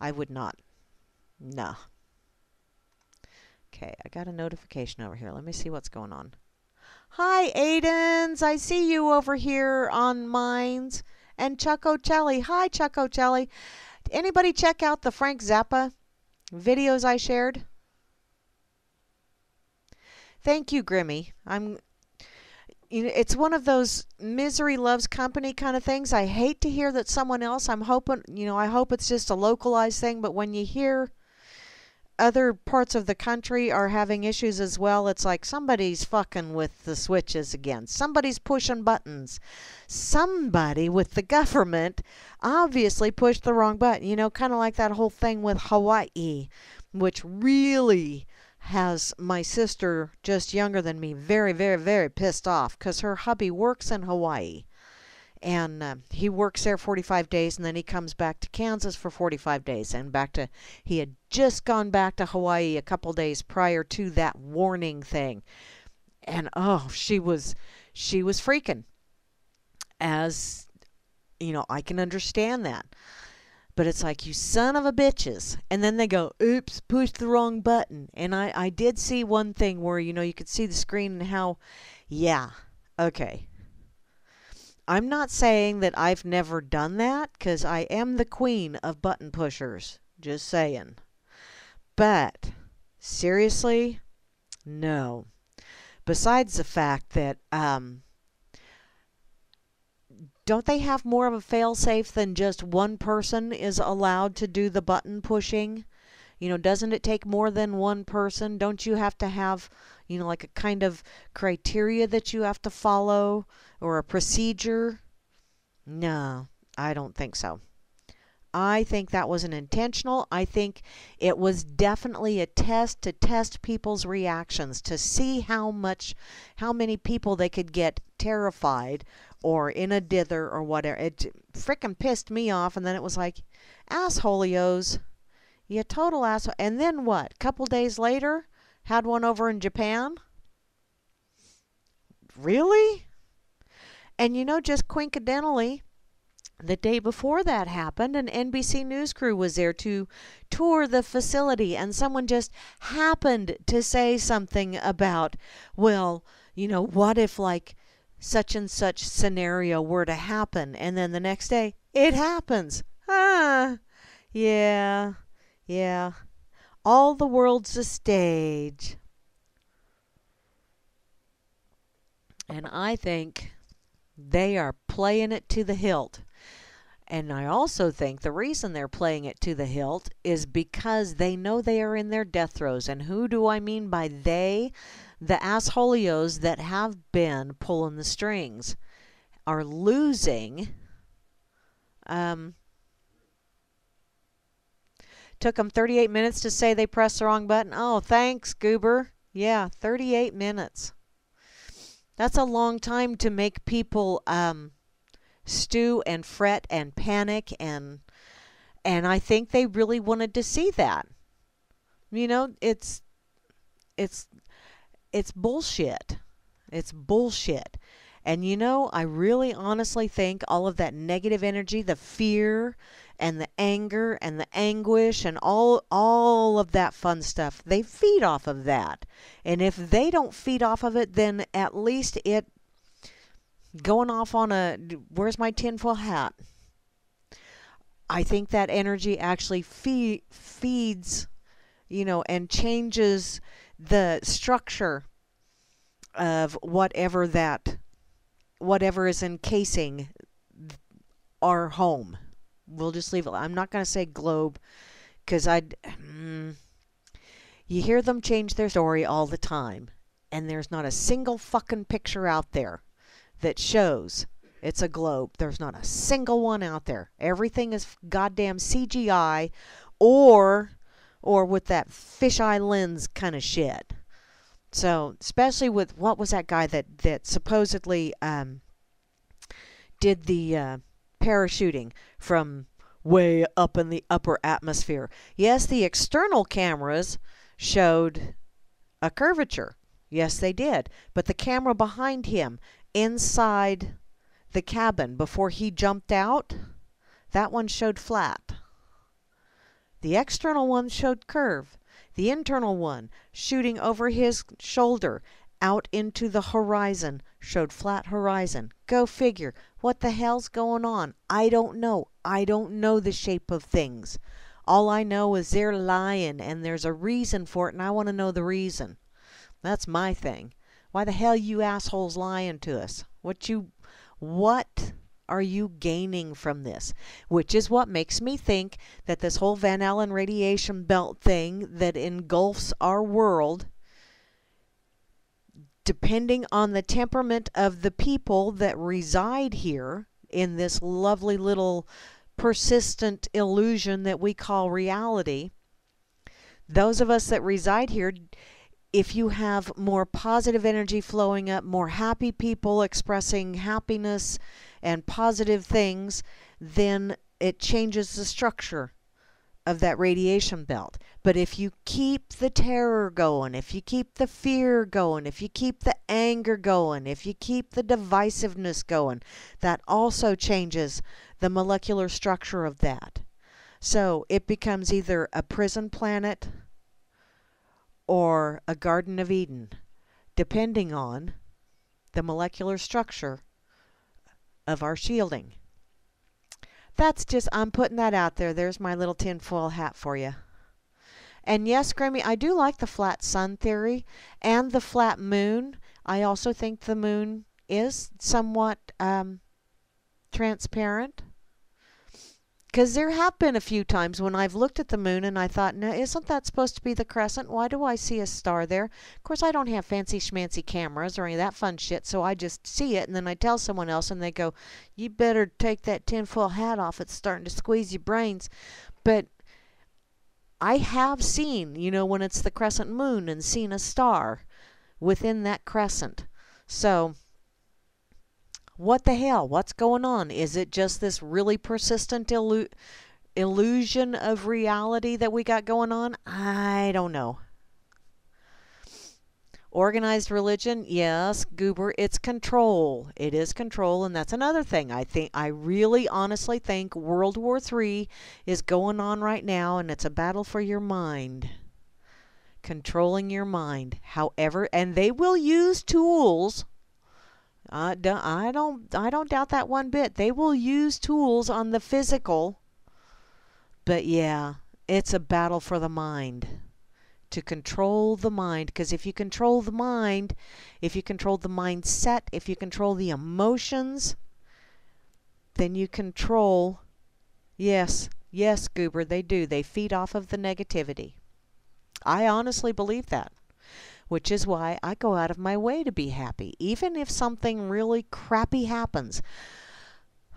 I would not. Nah. Okay, I got a notification over here. Let me see what's going on. Hi, Aidens. I see you over here on Minds. And Chuck O'Celli. Hi, Chuck O'Celli. Anybody check out the Frank Zappa videos I shared? Thank you, Grimmy. I'm you know, it's one of those misery loves company kind of things. I hate to hear that someone else, I'm hoping, you know, I hope it's just a localized thing, but when you hear other parts of the country are having issues as well, it's like somebody's fucking with the switches again. Somebody's pushing buttons. Somebody with the government obviously pushed the wrong button. You know, kind of like that whole thing with Hawaii, which really has my sister, just younger than me, very, very, very pissed off because her hubby works in Hawaii. And uh, he works there 45 days and then he comes back to Kansas for 45 days and back to. He had just gone back to Hawaii a couple days prior to that warning thing. And oh, she was. She was freaking. As. You know, I can understand that. But it's like, you son of a bitches. And then they go, oops, pushed the wrong button. And I, I did see one thing where, you know, you could see the screen and how, yeah, okay. I'm not saying that I've never done that because I am the queen of button pushers. Just saying. But, seriously, no. Besides the fact that, um, don't they have more of a failsafe than just one person is allowed to do the button pushing? You know, doesn't it take more than one person? Don't you have to have, you know, like a kind of criteria that you have to follow or a procedure? No, I don't think so. I think that was an intentional. I think it was definitely a test to test people's reactions to see how much how many people they could get terrified or in a dither or whatever. It frickin' pissed me off and then it was like assholios. You total asshole. And then what? Couple days later, had one over in Japan? Really? And you know, just coincidentally, the day before that happened, an NBC News crew was there to tour the facility, and someone just happened to say something about, well, you know, what if like such and such scenario were to happen? And then the next day, it happens. Ah, yeah, yeah. All the world's a stage. And I think they are playing it to the hilt. And I also think the reason they're playing it to the hilt is because they know they are in their death throes. And who do I mean by they? The assholios that have been pulling the strings are losing. Um, took them 38 minutes to say they pressed the wrong button. Oh, thanks, Goober. Yeah, 38 minutes. That's a long time to make people um, stew and fret and panic and and I think they really wanted to see that. You know, it's it's it's bullshit. It's bullshit. And you know, I really honestly think all of that negative energy, the fear and the anger and the anguish and all all of that fun stuff, they feed off of that. And if they don't feed off of it, then at least it going off on a where's my tinfoil hat? I think that energy actually fee- feeds, you know, and changes the structure of whatever that whatever is encasing our home. We'll just leave it. I'm not going to say globe because I. Mm, you hear them change their story all the time, and there's not a single fucking picture out there that shows it's a globe. There's not a single one out there. Everything is goddamn CGI or or with that fisheye lens kind of shit. So, especially with what was that guy that that supposedly um, did the uh, parachuting from way up in the upper atmosphere? Yes, the external cameras showed a curvature. Yes, they did. But the camera behind him inside the cabin before he jumped out, that one showed flat. The external one showed curve. The internal one, shooting over his shoulder out into the horizon, showed flat horizon. Go figure. What the hell's going on? I don't know. I don't know the shape of things. All I know is they're lying and there's a reason for it and I want to know the reason. That's my thing. Why the hell you assholes lying to us? What you what are you gaining from this? Which is what makes me think that this whole Van Allen radiation belt thing that engulfs our world, depending on the temperament of the people that reside here in this lovely little persistent illusion that we call reality, those of us that reside here if you have more positive energy flowing up, more happy people expressing happiness and positive things, then it changes the structure of that radiation belt. But if you keep the terror going, if you keep the fear going, if you keep the anger going, if you keep the divisiveness going, that also changes the molecular structure of that. So it becomes either a prison planet or a Garden of Eden, depending on the molecular structure of our shielding. That's just, I'm putting that out there. There's my little tinfoil hat for you. And yes, Grammy, I do like the flat sun theory and the flat moon. I also think the moon is somewhat um, transparent. Because there have been a few times when I've looked at the moon and I thought, no, isn't that supposed to be the crescent? Why do I see a star there? Of course, I don't have fancy schmancy cameras or any of that fun shit, so I just see it and then I tell someone else and they go, you better take that tinfoil hat off. It's starting to squeeze your brains. But I have seen, you know, when it's the crescent moon and seen a star within that crescent. So what the hell? What's going on? Is it just this really persistent illu- illusion of reality that we got going on? I don't know. Organized religion, yes, goober, it's control. It is control, and that's another thing. I think I really honestly think World War III is going on right now, and it's a battle for your mind. Controlling your mind. However, and they will use tools I don't, I don't, I don't doubt that one bit. They will use tools on the physical, but yeah, it's a battle for the mind. To control the mind, because if you control the mind, if you control the mindset, if you control the emotions, then you control. Yes, yes, Goober, they do. They feed off of the negativity. I honestly believe that which is why I go out of my way to be happy. Even if something really crappy happens,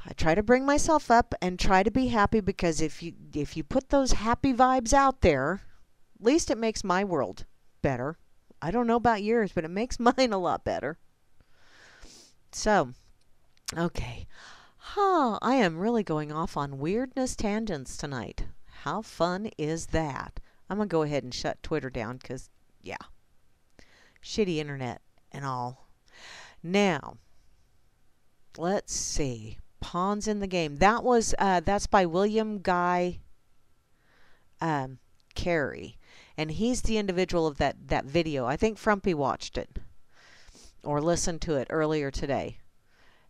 I try to bring myself up and try to be happy because if you if you put those happy vibes out there, at least it makes my world better. I don't know about yours, but it makes <laughs> mine a lot better. So, okay. Huh, I am really going off on weirdness tangents tonight. How fun is that? I'm going to go ahead and shut Twitter down cuz yeah. Shitty internet and all. Now, let's see. Pawns in the game. That was uh, that's by William Guy um, Carey, and he's the individual of that that video. I think Frumpy watched it or listened to it earlier today,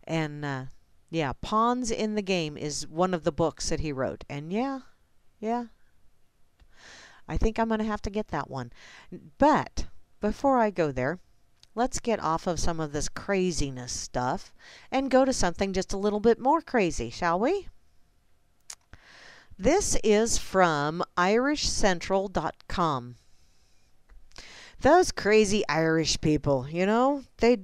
and uh, yeah, Pawns in the Game is one of the books that he wrote, and yeah, yeah. I think I'm going to have to get that one. But before I go there, let's get off of some of this craziness stuff and go to something just a little bit more crazy, shall we? This is from irishcentral.com. Those crazy Irish people, you know, they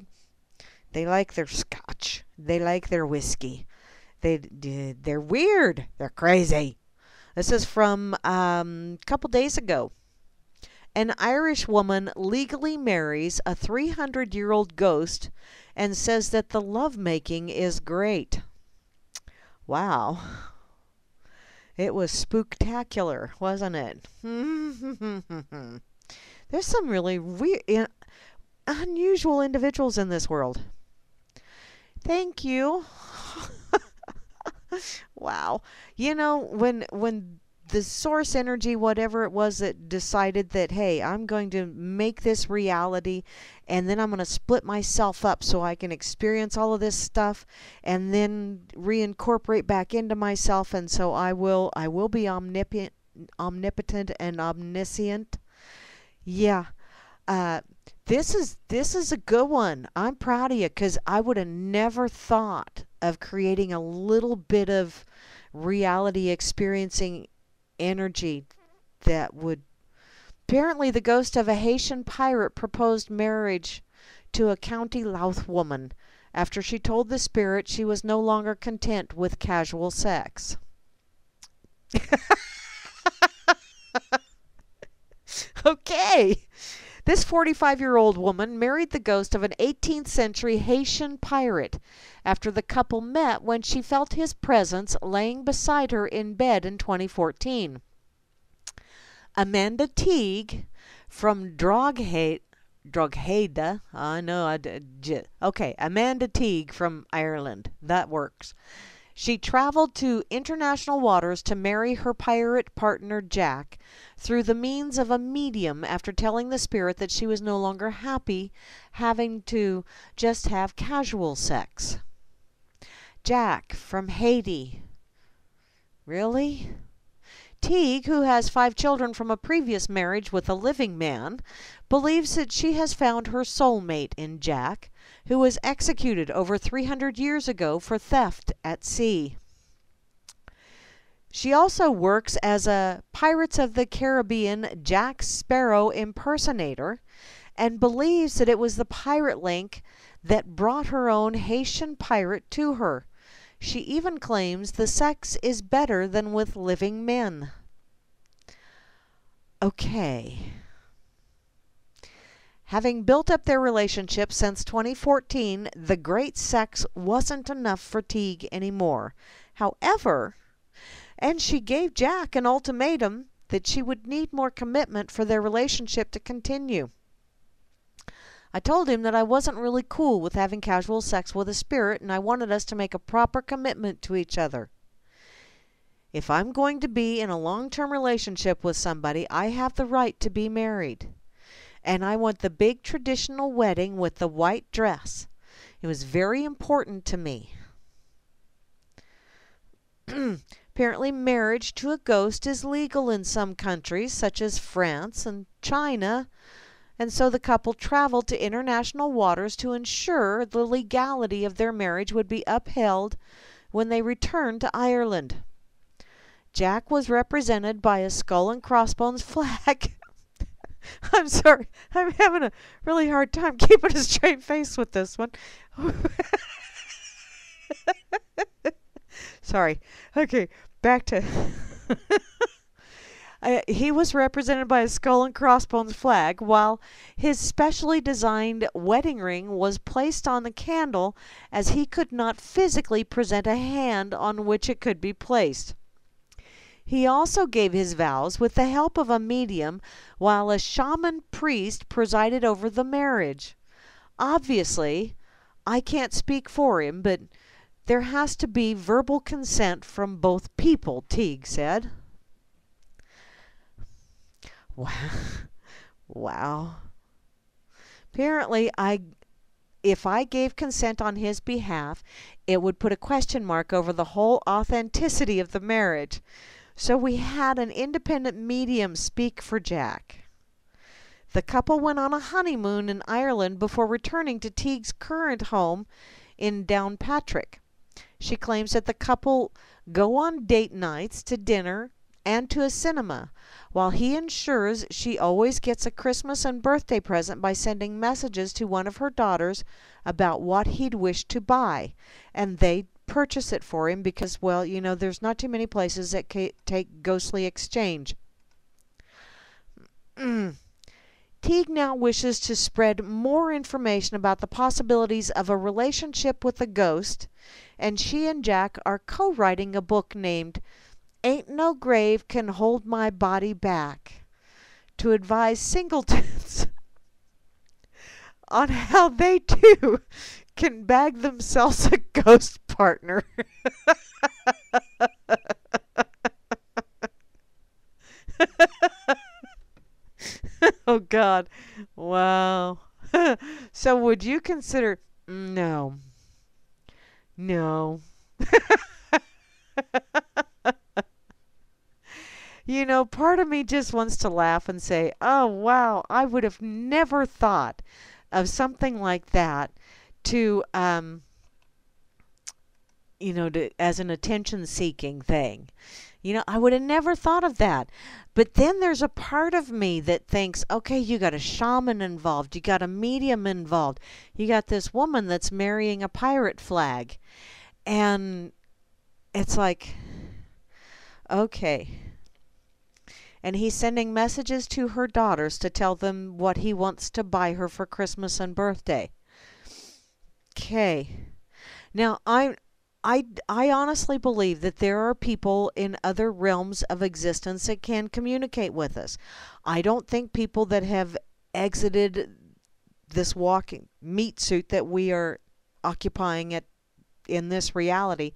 they like their scotch. They like their whiskey. They they're weird. They're crazy. This is from um, a couple days ago. An Irish woman legally marries a 300 year old ghost and says that the lovemaking is great. Wow. It was spooktacular, wasn't it? <laughs> There's some really weird, unusual individuals in this world. Thank you. <laughs> wow. You know, when when the source energy whatever it was that decided that hey, I'm going to make this reality and then I'm going to split myself up so I can experience all of this stuff and then reincorporate back into myself and so I will I will be omnipotent omnipotent and omniscient. Yeah. Uh this is this is a good one. I'm proud of you cuz I would have never thought of creating a little bit of reality experiencing energy that would apparently the ghost of a Haitian pirate proposed marriage to a county Louth woman after she told the spirit she was no longer content with casual sex. <laughs> okay. This 45 year old woman married the ghost of an 18th century Haitian pirate after the couple met when she felt his presence laying beside her in bed in 2014. Amanda Teague from Drogheda. Drogheda. I know. I did. Okay, Amanda Teague from Ireland. That works. She traveled to international waters to marry her pirate partner Jack through the means of a medium after telling the spirit that she was no longer happy having to just have casual sex. Jack from Haiti. Really? Teague, who has five children from a previous marriage with a living man, believes that she has found her soulmate in Jack, who was executed over 300 years ago for theft at sea. She also works as a Pirates of the Caribbean Jack Sparrow impersonator and believes that it was the pirate link that brought her own Haitian pirate to her. She even claims the sex is better than with living men. Okay. Having built up their relationship since 2014, the great sex wasn't enough for Teague anymore. However, and she gave Jack an ultimatum that she would need more commitment for their relationship to continue. I told him that I wasn't really cool with having casual sex with a spirit and I wanted us to make a proper commitment to each other. If I'm going to be in a long term relationship with somebody, I have the right to be married. And I want the big traditional wedding with the white dress. It was very important to me. <clears throat> Apparently, marriage to a ghost is legal in some countries, such as France and China, and so the couple traveled to international waters to ensure the legality of their marriage would be upheld when they returned to Ireland. Jack was represented by a skull and crossbones <laughs> flag. <laughs> I'm sorry, I'm having a really hard time <laughs> keeping a straight face with this one. <laughs> sorry. Okay, back to. He was represented by a skull and crossbones flag, while his specially designed wedding ring was placed on the candle as he could not physically present a hand on which it could be placed. He also gave his vows with the help of a medium while a shaman priest presided over the marriage. Obviously, I can't speak for him, but there has to be verbal consent from both people, Teague said. Wow. Wow. Apparently, I if I gave consent on his behalf, it would put a question mark over the whole authenticity of the marriage. So we had an independent medium speak for Jack. The couple went on a honeymoon in Ireland before returning to Teague's current home in Downpatrick. She claims that the couple go on date nights to dinner and to a cinema, while he ensures she always gets a Christmas and birthday present by sending messages to one of her daughters about what he'd wish to buy, and they purchase it for him because, well, you know, there's not too many places that take ghostly exchange. Mm. Teague now wishes to spread more information about the possibilities of a relationship with a ghost, and she and Jack are co writing a book named Ain't No Grave Can Hold My Body Back to advise singletons <laughs> on how they too can bag themselves a ghost partner. oh God. Wow. so would you consider no. No. you know, part of me just wants to laugh and say, "Oh, wow, I would have never thought of something like that to um you know, to, as an attention seeking thing. You know, I would have never thought of that. But then there's a part of me that thinks, okay, you got a shaman involved, you got a medium involved, you got this woman that's marrying a pirate flag. And it's like, okay. And he's sending messages to her daughters to tell them what he wants to buy her for Christmas and birthday. Okay. Now, I I, I honestly believe that there are people in other realms of existence that can communicate with us. I don't think people that have exited this walking meat suit that we are occupying at in this reality,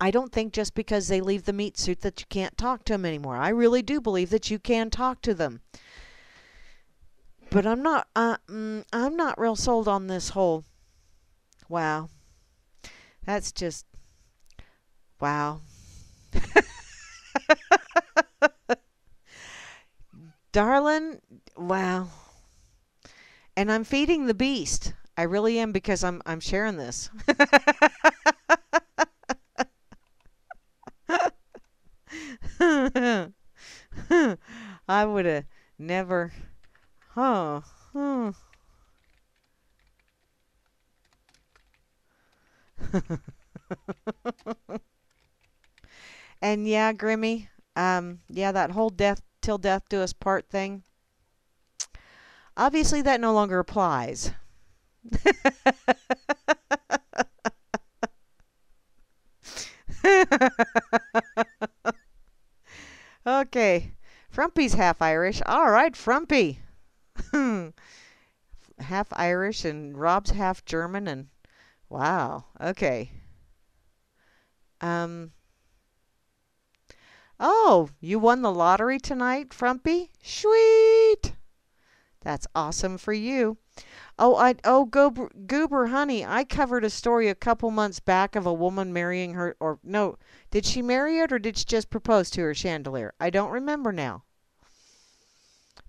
I don't think just because they leave the meat suit that you can't talk to them anymore. I really do believe that you can talk to them. But I'm not uh, mm, I'm not real sold on this whole wow. That's just Wow. <laughs> Darling, wow. And I'm feeding the beast. I really am because I'm I'm sharing this. <laughs> I would have never huh. huh. <laughs> And yeah, Grimmy, um, yeah, that whole death till death do us part thing. Obviously, that no longer applies. <laughs> okay, Frumpy's half Irish. All right, Frumpy. <laughs> half Irish and Rob's half German and wow. Okay. Um Oh, you won the lottery tonight, Frumpy? Sweet. That's awesome for you. Oh, I oh Goober, Goober honey, I covered a story a couple months back of a woman marrying her or no, did she marry it or did she just propose to her chandelier? I don't remember now.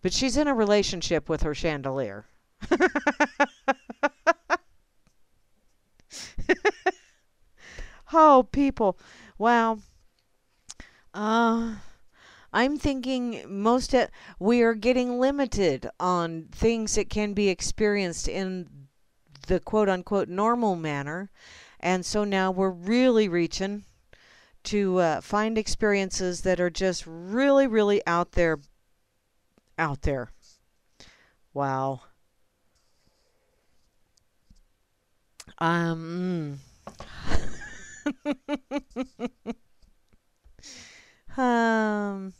But she's in a relationship with her chandelier. <laughs> <laughs> oh, people. Wow. Uh, I'm thinking most of, we are getting limited on things that can be experienced in the quote unquote normal manner. And so now we're really reaching to uh, find experiences that are just really, really out there. Out there. Wow. Um. Mm. <laughs> Um.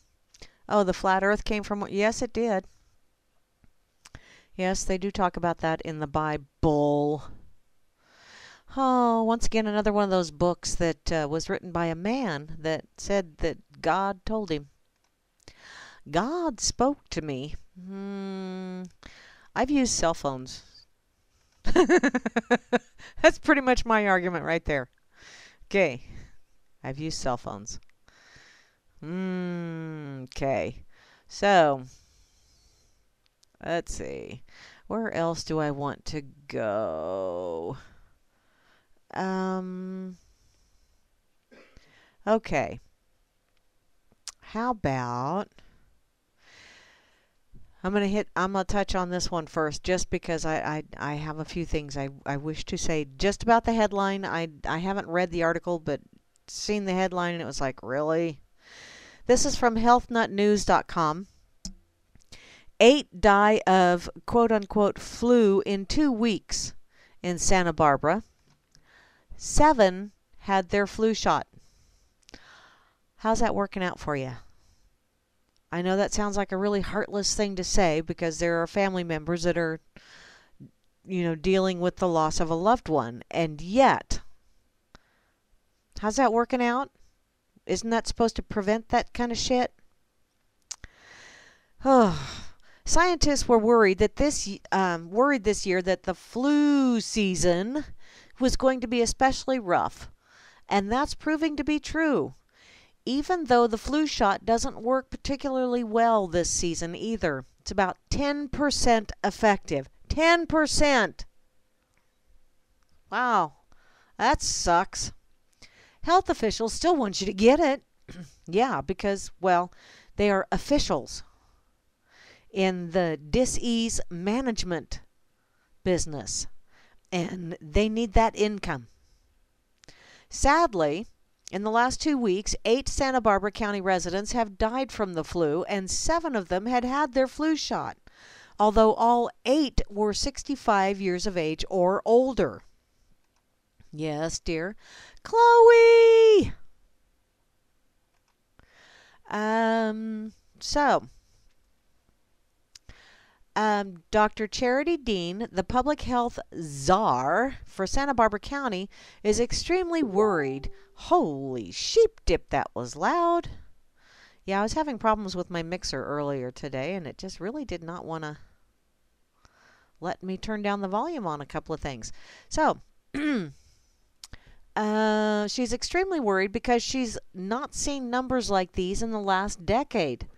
Oh, the flat Earth came from. Yes, it did. Yes, they do talk about that in the Bible. Oh, once again, another one of those books that uh, was written by a man that said that God told him. God spoke to me. Hmm. I've used cell phones. <laughs> That's pretty much my argument right there. Okay. I've used cell phones. Mm, okay. So, let's see. Where else do I want to go? Um. Okay. How about I'm gonna hit I'm gonna touch on this one first just because I, I, I have a few things I, I wish to say just about the headline. I I haven't read the article but seen the headline and it was like, really? This is from healthnutnews.com. Eight die of quote unquote flu in two weeks in Santa Barbara. Seven had their flu shot. How's that working out for you? I know that sounds like a really heartless thing to say because there are family members that are, you know, dealing with the loss of a loved one. And yet, how's that working out? Isn't that supposed to prevent that kind of shit? Oh, <sighs> scientists were worried that this um, worried this year that the flu season was going to be especially rough, and that's proving to be true. Even though the flu shot doesn't work particularly well this season either, it's about 10% effective. 10%! Wow, that sucks. Health officials still want you to get it. <clears throat> yeah, because, well, they are officials in the disease management business, and they need that income. Sadly, in the last two weeks, eight Santa Barbara County residents have died from the flu, and seven of them had had their flu shot, although all eight were 65 years of age or older. Yes, dear. Chloe! Um, so, um, Dr. Charity Dean, the public health czar for Santa Barbara County, is extremely worried. Holy sheep dip, that was loud. Yeah, I was having problems with my mixer earlier today, and it just really did not want to let me turn down the volume on a couple of things. So, <clears throat> uh, she's extremely worried because she's not seen numbers like these in the last decade.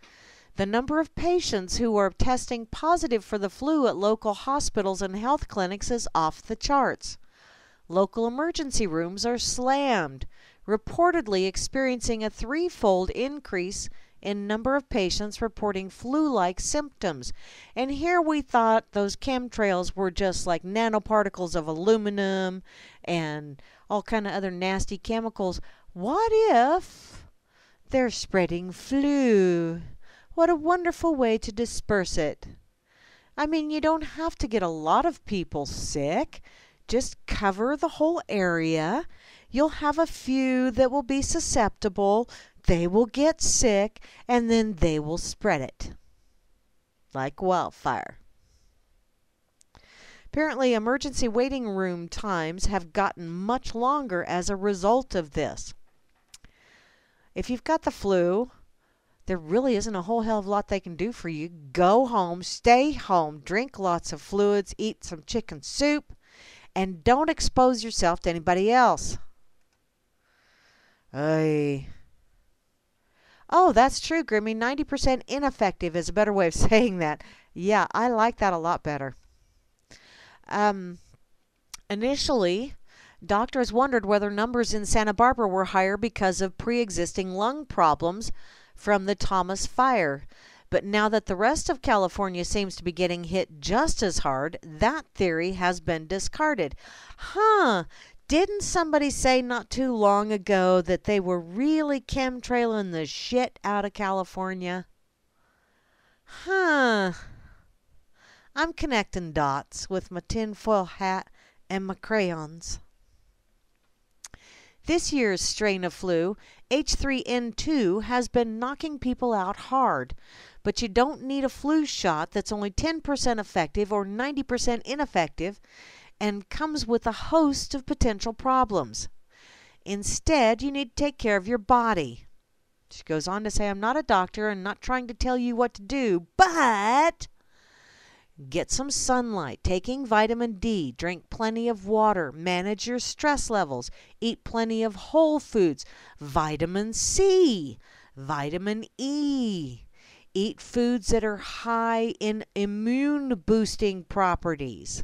The number of patients who are testing positive for the flu at local hospitals and health clinics is off the charts. Local emergency rooms are slammed, reportedly experiencing a threefold increase in number of patients reporting flu-like symptoms. And here we thought those chemtrails were just like nanoparticles of aluminum and all kind of other nasty chemicals. What if they're spreading flu? What a wonderful way to disperse it. I mean, you don't have to get a lot of people sick. Just cover the whole area. You'll have a few that will be susceptible. They will get sick, and then they will spread it like wildfire. Apparently, emergency waiting room times have gotten much longer as a result of this. If you've got the flu, there really isn't a whole hell of a lot they can do for you. Go home, stay home, drink lots of fluids, eat some chicken soup, and don't expose yourself to anybody else. Ay. Oh, that's true, Grimmy. 90% ineffective is a better way of <laughs> saying that. Yeah, I like that a lot better. Um, initially, doctors wondered whether numbers in Santa Barbara were higher because of pre existing lung problems from the Thomas fire. But now that the rest of California seems to be getting hit just as hard, that theory has been discarded. Huh, didn't somebody say not too long ago that they were really chemtrailing the shit out of California? Huh. I'm connecting dots with my tinfoil hat and my crayons. This year's strain of flu H3N2 has been knocking people out hard, but you don't need a flu shot that's only 10% effective or 90% ineffective and comes with a host of potential problems. Instead, you need to take care of your body. She goes on to say, I'm not a doctor and not trying to tell you what to do, but Get some sunlight, taking vitamin D, drink plenty of water, manage your stress levels, eat plenty of whole foods, vitamin C, vitamin E. Eat foods that are high in immune boosting properties.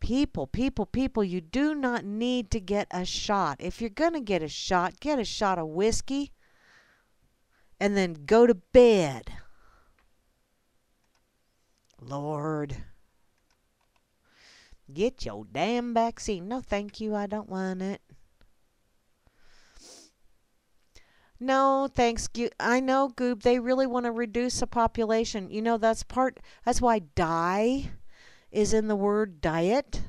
People, people, people, you do not need to get a shot. If you're going to get a shot, get a shot of whiskey and then go to bed. Lord. Get your damn vaccine. No, thank you. I don't want it. No, thanks. I know, Goob. They really want to reduce the population. You know, that's part. That's why die is in the word diet.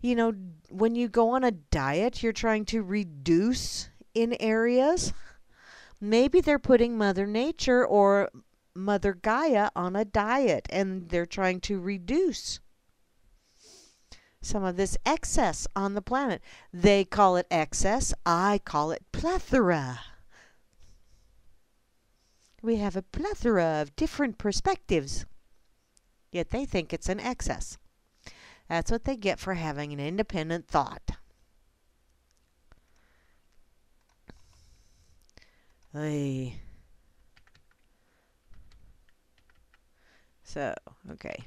You know, when you go on a diet, you're trying to reduce in areas. Maybe they're putting Mother Nature or Mother Gaia on a diet and they're trying to reduce some of this excess on the planet. They call it excess, I call it plethora. We have a plethora of different perspectives, yet they think it's an excess. That's what they get for having an independent thought. Ay. So, okay.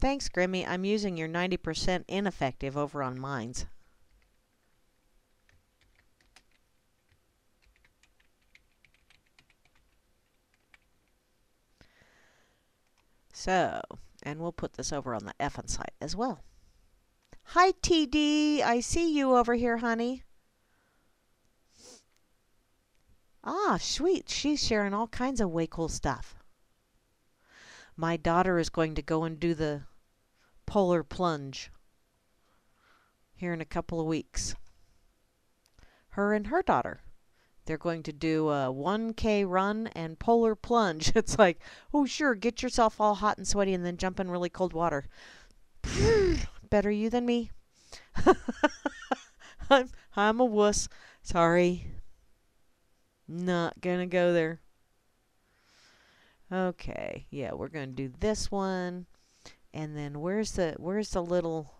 Thanks, Grimmy. I'm using your 90% ineffective over on Minds. So, and we'll put this over on the effing site as well. Hi, TD. I see you over here, honey. Ah, sweet. She's sharing all kinds of way cool stuff. My daughter is going to go and do the polar plunge here in a couple of weeks. Her and her daughter. They're going to do a 1K run and polar plunge. <laughs> It's like, oh, sure, get yourself all hot and sweaty and then jump in really cold water. <laughs> Better you than me. <laughs> I'm, I'm a wuss. Sorry. Not gonna go there. Okay, yeah, we're gonna do this one. And then where's the where's the little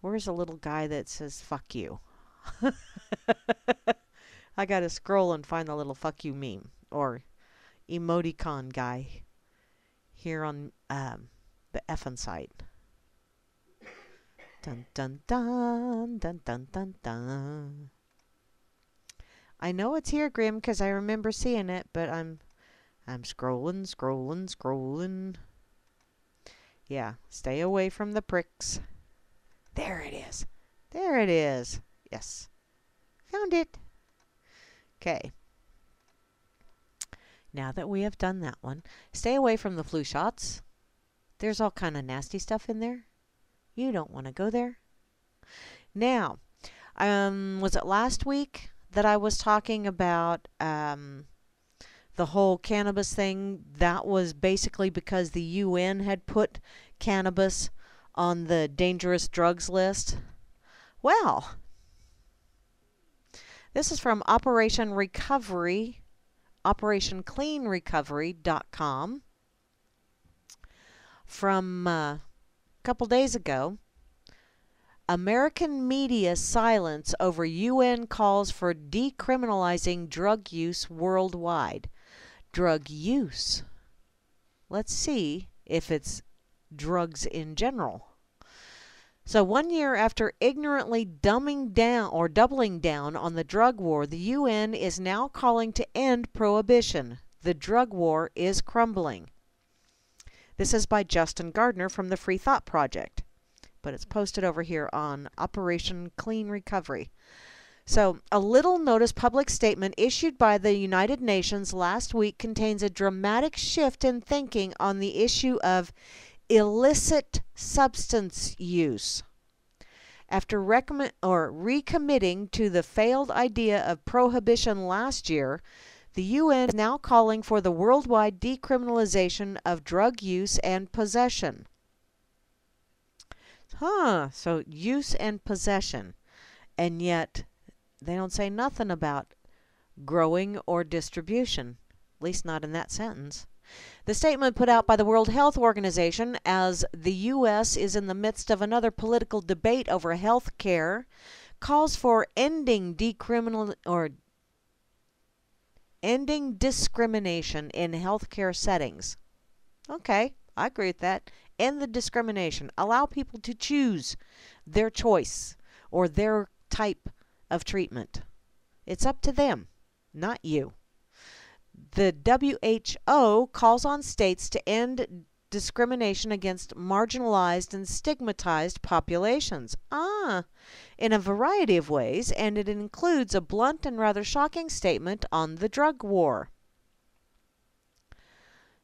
where's the little guy that says fuck you? <laughs> I gotta scroll and find the little fuck you meme or emoticon guy here on um, the effing site. Dun dun dun dun dun dun dun. I know it's here, Grim, because I remember seeing it, but I'm I'm scrolling, scrolling, scrolling. Yeah, stay away from the pricks. There it is. There it is. Yes. Found it. Okay. Now that we have done that one, stay away from the flu shots. There's all kind of nasty stuff in there. You don't want to go there. Now, um, was it last week? that I was talking about um, the whole cannabis thing, that was basically because the UN had put cannabis on the dangerous drugs list. Well, this is from Operation Recovery, OperationCleanRecovery.com from uh, a couple days ago. American media silence over UN calls for decriminalizing drug use worldwide. Drug use. Let's see if it's drugs in general. So, one year after ignorantly dumbing down or doubling down on the drug war, the UN is now calling to end prohibition. The drug war is crumbling. This is by Justin Gardner from the Free Thought Project but it's posted over here on Operation Clean Recovery. So, a little notice public statement issued by the United Nations last week contains a dramatic shift in thinking on the issue of illicit substance use. After or recommitting to the failed idea of prohibition last year, the UN is now calling for the worldwide decriminalization of drug use and possession. Huh, so use and possession. And yet they don't say nothing about growing or distribution, at least not in that sentence. The statement put out by the World Health Organization as the U.S. is in the midst of another political debate over health care calls for ending decriminal or ending discrimination in healthcare settings. Okay, I agree with that. End the discrimination. Allow people to choose their choice or their type of treatment. It's up to them, not you. The WHO calls on states to end discrimination against marginalized and stigmatized populations. Ah, in a variety of ways, and it includes a blunt and rather shocking statement on the drug war.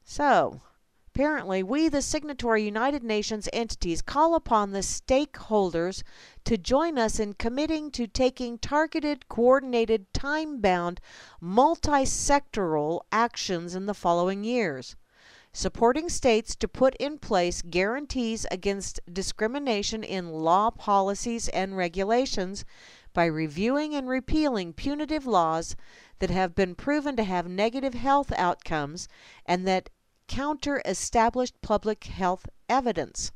So, apparently, we, the signatory United Nations entities, call upon the stakeholders to join us in committing to taking targeted, coordinated, time bound, multi sectoral actions in the following years supporting states to put in place guarantees against discrimination in law, policies, and regulations by reviewing and repealing punitive laws that have been proven to have negative health outcomes and that counter established public health evidence.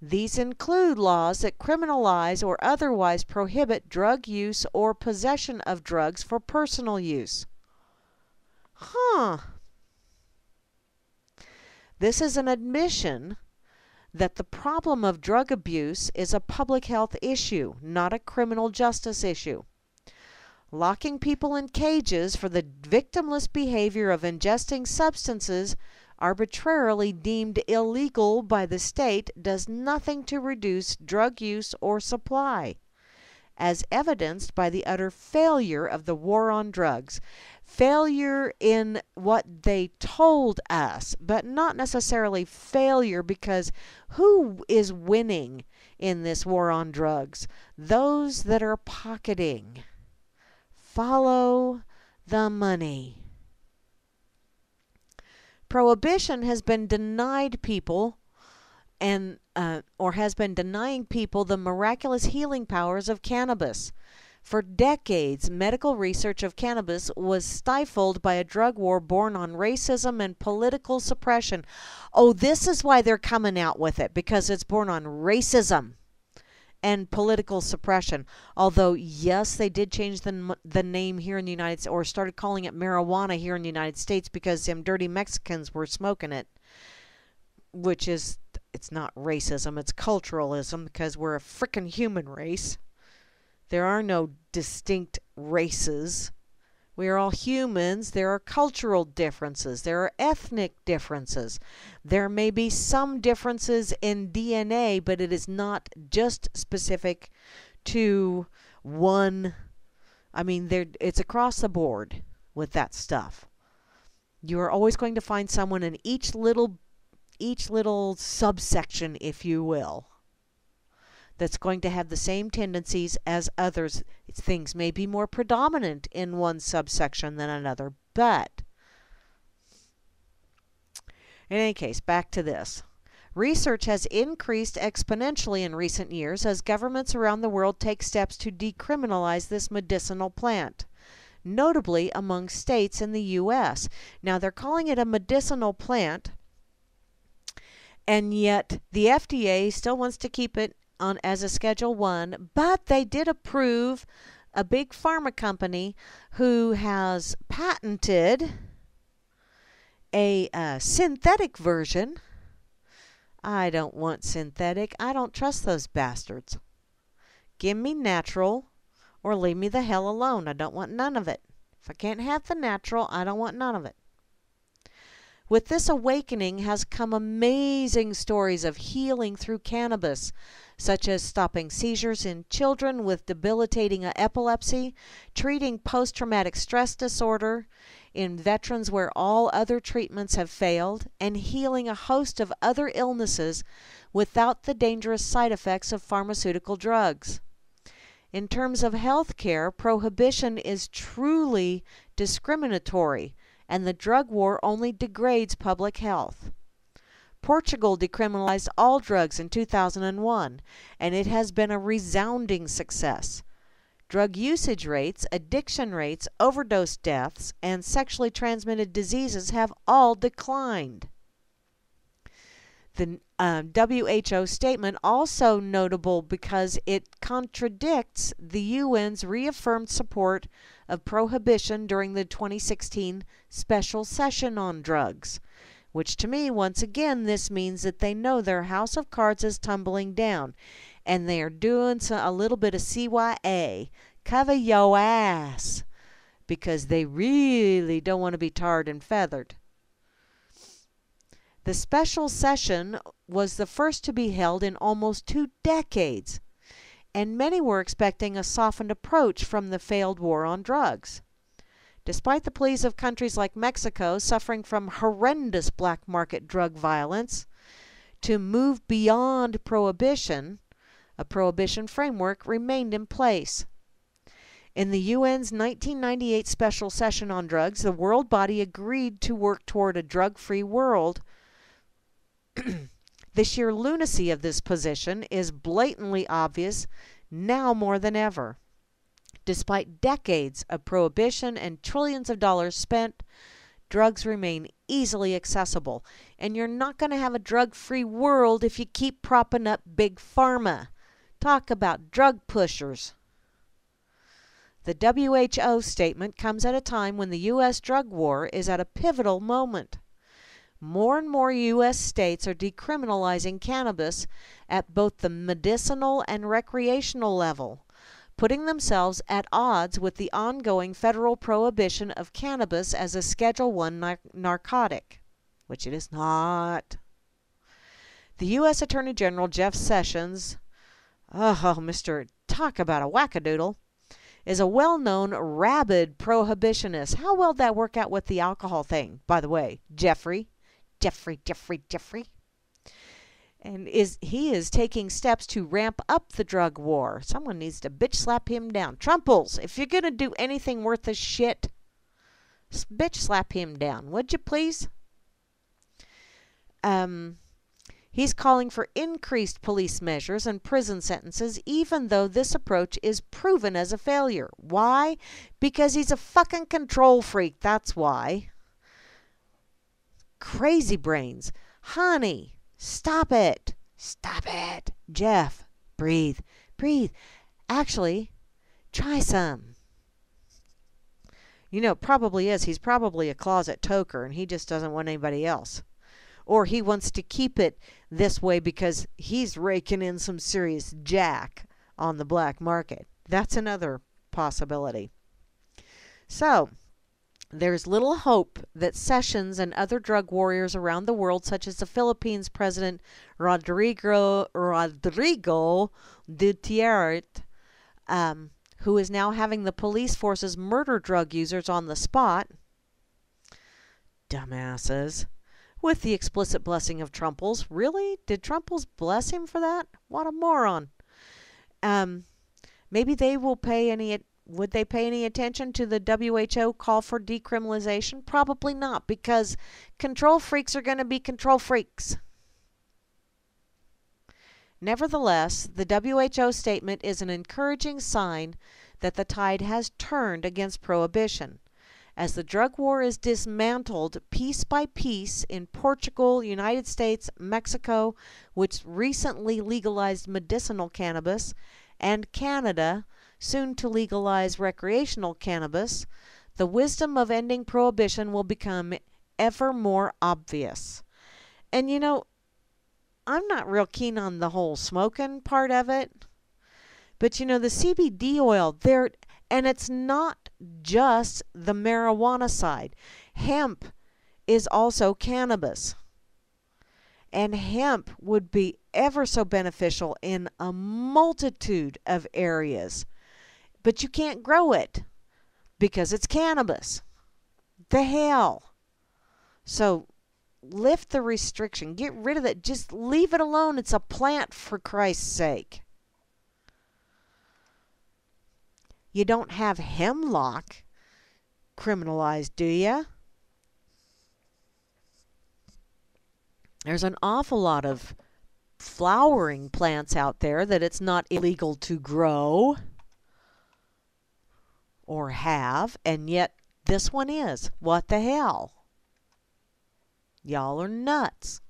These include laws that criminalize or otherwise prohibit drug use or possession of drugs for personal use. Huh. This is an admission that the problem of drug abuse is a public health issue, not a criminal justice issue. Locking people in cages for the victimless behavior of ingesting substances arbitrarily deemed illegal by the state does nothing to reduce drug use or supply, as evidenced by the utter failure of the war on drugs failure in what they told us, but not necessarily failure because who is winning in this war on drugs? Those that are pocketing. Follow the money. Prohibition has been denied people and uh, or has been denying people the miraculous healing powers of cannabis. For decades, medical research of cannabis was stifled by a drug war born on racism and political suppression. Oh, this is why they're coming out with it, because it's born on racism and political suppression. Although, yes, they did change the, the name here in the United States, or started calling it marijuana here in the United States because them dirty Mexicans were smoking it, which is, it's not racism, it's culturalism because we're a freaking human race. There are no distinct races. We are all humans. There are cultural differences. There are ethnic differences. There may be some differences in DNA, but it is not just specific to one. I mean, there it's across the board with that stuff. You are always going to find someone in each little each little subsection, if you will that's going to have the same tendencies as others. Things may be more predominant in one subsection than another, but in any case, back to this. Research has increased exponentially in recent years as governments around the world take steps to decriminalize this medicinal plant, notably among states in the U.S. Now, they're calling it a medicinal plant, and yet the FDA still wants to keep it on as a Schedule One, but they did approve a big pharma company who has patented a uh, synthetic version. I don't want synthetic. I don't trust those bastards. Give me natural or leave me the hell alone. I don't want none of it. If I can't have the natural, I don't want none of it. With this awakening has come amazing stories of healing through cannabis, such as stopping seizures in children with debilitating epilepsy, treating post traumatic stress disorder in veterans where all other treatments have failed, and healing a host of other illnesses without the dangerous side effects of pharmaceutical drugs. In terms of health care, prohibition is truly discriminatory, and the drug war only degrades public health. Portugal decriminalized all drugs in 2001, and it has been a resounding success. Drug usage rates, addiction rates, overdose deaths, and sexually transmitted diseases have all declined. The uh, WHO statement also notable because it contradicts the UN's reaffirmed support of prohibition during the 2016 special session on drugs which to me, once again, this means that they know their house of cards is tumbling down and they are doing a little bit of CYA. Cover your ass because they really don't want to be tarred and feathered. The special session was the first to be held in almost two decades, and many were expecting a softened approach from the failed war on drugs. Despite the pleas of countries like Mexico suffering from horrendous black market drug violence to move beyond prohibition, a prohibition framework remained in place. In the UN's 1998 special session on drugs, the world body agreed to work toward a drug free world. <clears throat> the sheer lunacy of this position is blatantly obvious now more than ever. Despite decades of prohibition and trillions of dollars spent, drugs remain easily accessible. And you're not going to have a drug free world if you keep propping up big pharma. Talk about drug pushers. The WHO statement comes at a time when the U.S. drug war is at a pivotal moment. More and more U.S. states are decriminalizing cannabis at both the medicinal and recreational level putting themselves at odds with the ongoing federal prohibition of cannabis as a Schedule 1 nar- narcotic, which it is not. The U.S. Attorney General Jeff Sessions, oh, Mr. Talk about a wackadoodle, is a well known rabid prohibitionist. How well that work out with the alcohol thing, by the way? Jeffrey, Jeffrey, Jeffrey, Jeffrey and is he is taking steps to ramp up the drug war. Someone needs to bitch slap him down. Trumples, if you're gonna do anything worth a shit, bitch slap him down, would you please? Um, he's calling for increased police measures and prison sentences, even though this approach is proven as a failure. Why? Because he's a fucking control freak. That's why. Crazy brains, honey. Stop it! Stop it! Jeff, breathe. Breathe. Actually, try some. You know, probably is. He's probably a closet toker and he just doesn't want anybody else. Or he wants to keep it this way because he's raking in some serious jack on the black market. That's another possibility. So, there's little hope that Sessions and other drug warriors around the world, such as the Philippines President Rodrigo Rodrigo Duterte, um, who is now having the police forces murder drug users on the spot, dumbasses, with the explicit blessing of Trumples. Really? Did Trumples bless him for that? What a moron! Um, maybe they will pay any would they pay any attention to the WHO call for decriminalization? Probably not, because control freaks are going to be control freaks. Nevertheless, the WHO statement is an encouraging sign that the tide has turned against prohibition. As the drug war is dismantled piece by piece in Portugal, United States, Mexico, which recently legalized medicinal cannabis, and Canada, soon to legalize recreational cannabis, the wisdom of ending prohibition will become ever more obvious. And you know, I'm not real keen on the whole smoking part of it. But you know, the CBD oil, there and it's not just the marijuana side. Hemp is also cannabis. And hemp would be ever so beneficial in a multitude of areas. But you can't grow it because it's cannabis. The hell. So lift the restriction. Get rid of it. Just leave it alone. It's a plant for Christ's sake. You don't have hemlock criminalized, do you? There's an awful lot of flowering plants out there that it's not illegal to grow or have, and yet this one is. What the hell? Y'all are nuts.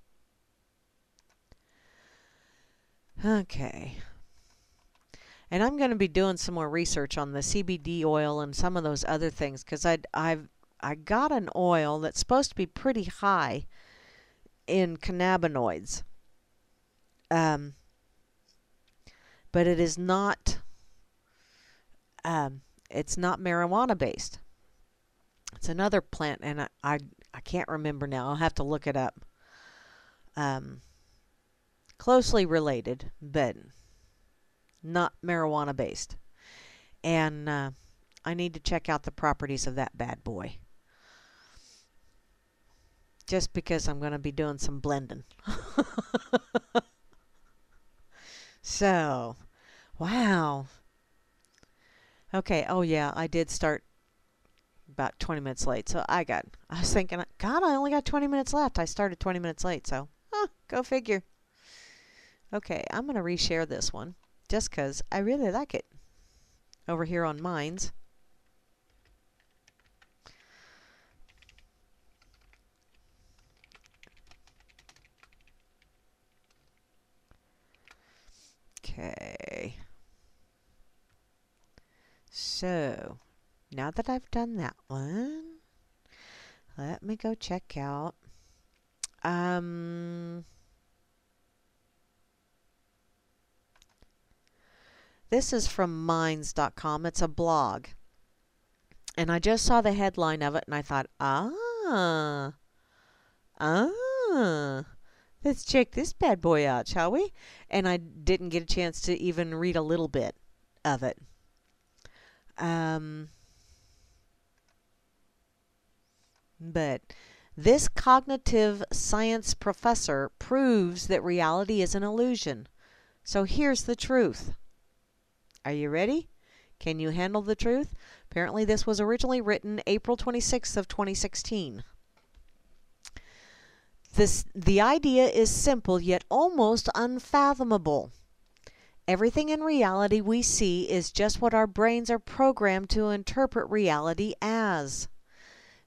Okay. And I'm going to be doing some more research on the CBD oil and some of those other things because I I've I got an oil that's supposed to be pretty high in cannabinoids. Um, but it is not um, it's not marijuana based. It's another plant and I, I I can't remember now. I'll have to look it up. Um, closely related, but not marijuana based. And uh, I need to check out the properties of that bad boy. Just because I'm going to be doing some blending. <laughs> so, wow. Okay, oh yeah, I did start about 20 minutes late. So I got, I was thinking, God, I only got 20 minutes left. I started 20 minutes late. So, huh, go figure. Okay, I'm going to reshare this one just because I really like it over here on Minds. Okay. So, now that I've done that one, let me go check out. Um, this is from minds.com. It's a blog. And I just saw the headline of it and I thought, ah, ah, let's check this bad boy out, shall we? And I didn't get a chance to even read a little bit of it. Um, but this cognitive science professor proves that reality is an illusion. So here's the truth. Are you ready? Can you handle the truth? Apparently this was originally written April 26th of 2016. This the idea is simple yet almost unfathomable. Everything in reality we see is just what our brains are programmed to interpret reality as.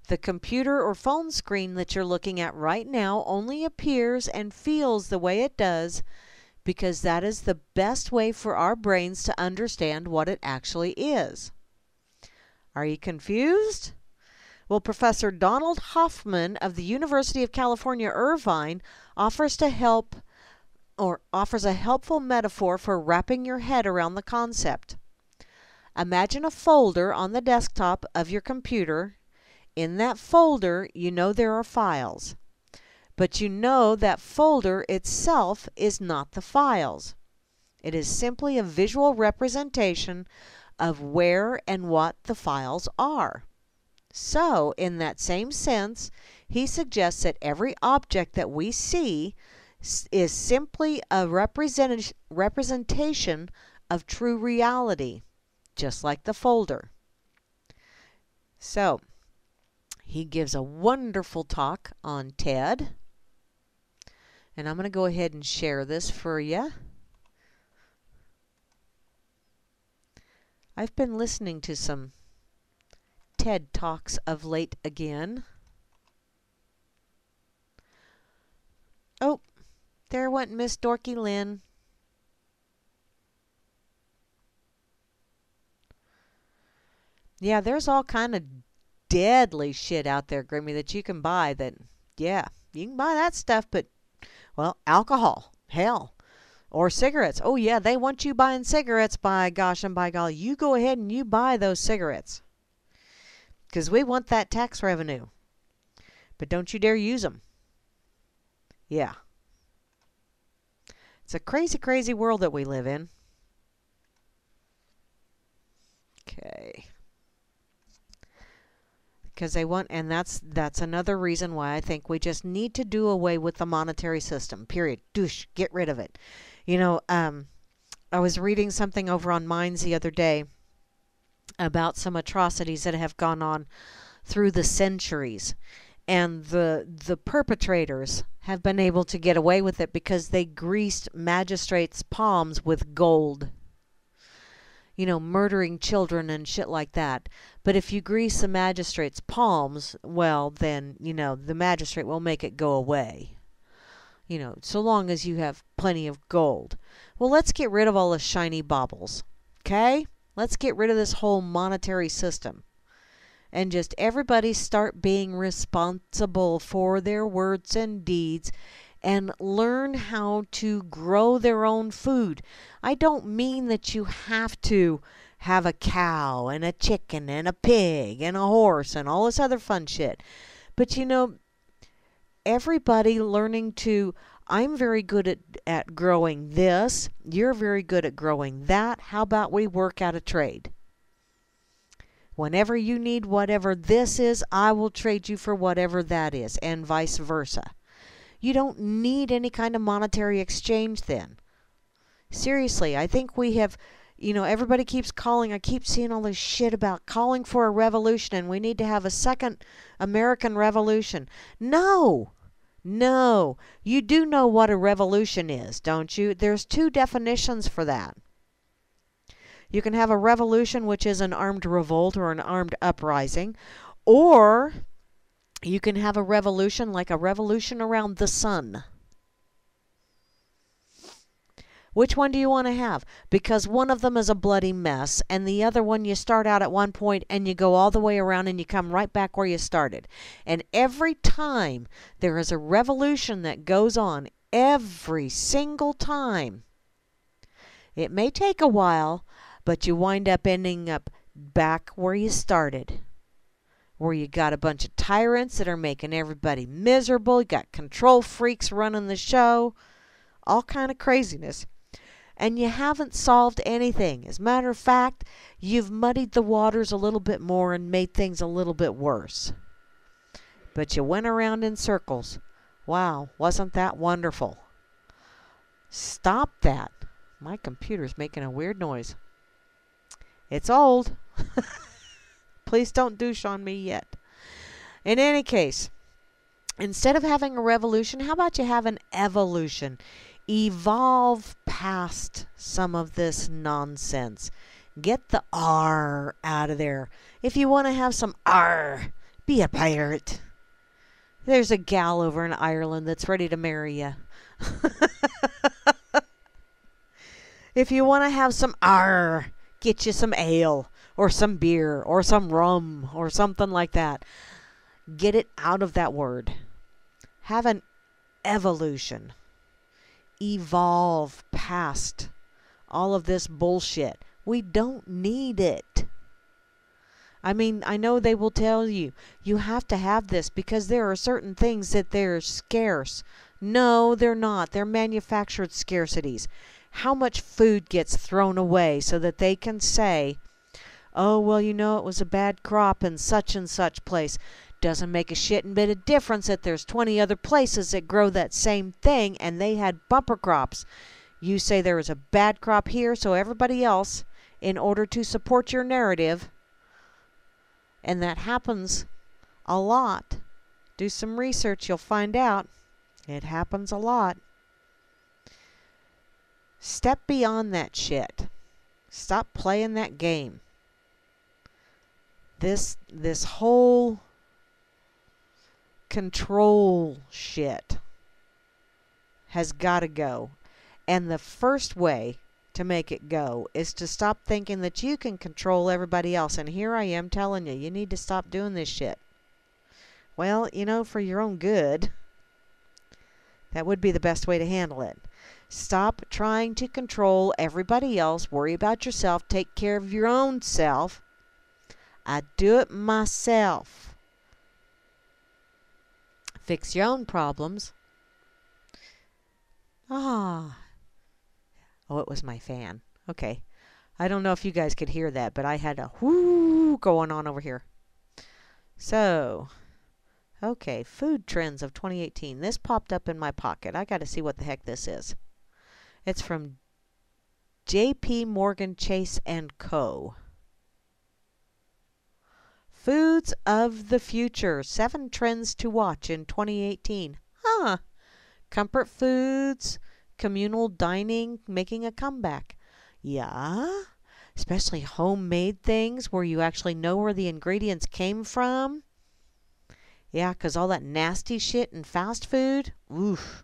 The computer or phone screen that you're looking at right now only appears and feels the way it does because that is the best way for our brains to understand what it actually is. Are you confused? Well, Professor Donald Hoffman of the University of California, Irvine offers to help or offers a helpful metaphor for wrapping your head around the concept. Imagine a folder on the desktop of your computer. In that folder, you know there are files. But you know that folder itself is not the files. It is simply a visual representation of where and what the files are. So, in that same sense, he suggests that every object that we see is simply a represent representation of true reality, just like the folder. So, he gives a wonderful talk on TED. And I'm going to go ahead and share this for you. I've been listening to some TED Talks of late again. Oh, there went Miss Dorky Lynn. Yeah, there's all kind of deadly shit out there, Grimmy, that you can buy that, yeah, you can buy that stuff, but, well, alcohol, hell, or cigarettes. Oh, yeah, they want you buying cigarettes, by gosh and by golly. You go ahead and you buy those cigarettes. Because we want that tax revenue. But don't you dare use them. Yeah. It's a crazy, crazy world that we live in. Okay. Because they want, and that's that's another reason why I think we just need to do away with the monetary system. Period. Douche. Get rid of it. You know, um, I was reading something over on Minds the other day about some atrocities that have gone on through the centuries and the the perpetrators have been able to get away with it because they greased magistrates' palms with gold. You know, murdering children and shit like that. But if you grease a magistrate's palms, well, then, you know, the magistrate will make it go away. You know, so long as you have plenty of gold. Well, let's get rid of all the shiny baubles. Okay? Let's get rid of this whole monetary system and just everybody start being responsible for their words and deeds and learn how to grow their own food. I don't mean that you have to have a cow and a chicken and a pig and a horse and all this other fun shit. But you know, everybody learning to I'm very good at, at growing this, you're very good at growing that. How about we work out a trade? Whenever you need whatever this is, I will trade you for whatever that is, and vice versa. You don't need any kind of monetary exchange then. Seriously, I think we have, you know, everybody keeps calling. I keep seeing all this shit about calling for a revolution and we need to have a second American revolution. No! No. You do know what a revolution is, don't you? There's two definitions for that. You can have a revolution, which is an armed revolt or an armed uprising, or you can have a revolution like a revolution around the sun. Which one do you want to have? Because one of them is a bloody mess, and the other one you start out at one point and you go all the way around and you come right back where you started. And every time there is a revolution that goes on, every single time, it may take a while, but you wind up ending up back where you started where you got a bunch of tyrants that are making everybody miserable. You got control freaks running the show. All kind of craziness. And you haven't solved anything. As a matter of fact you've muddied the waters a little bit more and made things a little bit worse. But you went around in circles. Wow wasn't that wonderful? Stop that. My computer's making a weird noise it's old. <laughs> Please don't douche on me yet. In any case, instead of having a revolution, how about you have an evolution? Evolve past some of this nonsense. Get the R out of there. If you want to have some R, be a pirate. There's a gal over in Ireland that's ready to marry you. <laughs> if you want to have some R, get you some ale or some beer or some rum or something like that. Get it out of that word. Have an evolution. Evolve past all of this bullshit. We don't need it. I mean, I know they will tell you, you have to have this because there are certain things that they're scarce. No, they're not. They're manufactured scarcities how much food gets thrown away so that they can say, oh, well, you know, it was a bad crop in such and such place. Doesn't make a shitting bit of difference that there's 20 other places that grow that same thing and they had bumper crops. You say there was a bad crop here, so everybody else, in order to support your narrative, and that happens a lot. Do some research, you'll find out. It happens a lot. Step beyond that shit. Stop playing that game. This this whole control shit has got to go. And the first way to make it go is to stop thinking that you can control everybody else. And here I am telling you, you need to stop doing this shit. Well, you know, for your own good, that would be the best way to handle it. Stop trying to control everybody else. Worry about yourself. Take care of your own self. I do it myself. Fix your own problems. Ah, Oh, it was my fan. Okay. I don't know if you guys could hear that, but I had a whoo going on over here. So, okay, food trends of 2018. This popped up in my pocket. I got to see what the heck this is. It's from JP Morgan Chase and Co. Foods of the future. Seven trends to watch in 2018. Huh. Comfort foods, communal dining making a comeback. Yeah. Especially homemade things where you actually know where the ingredients came from. Yeah, 'cause all that nasty shit in fast food. Oof.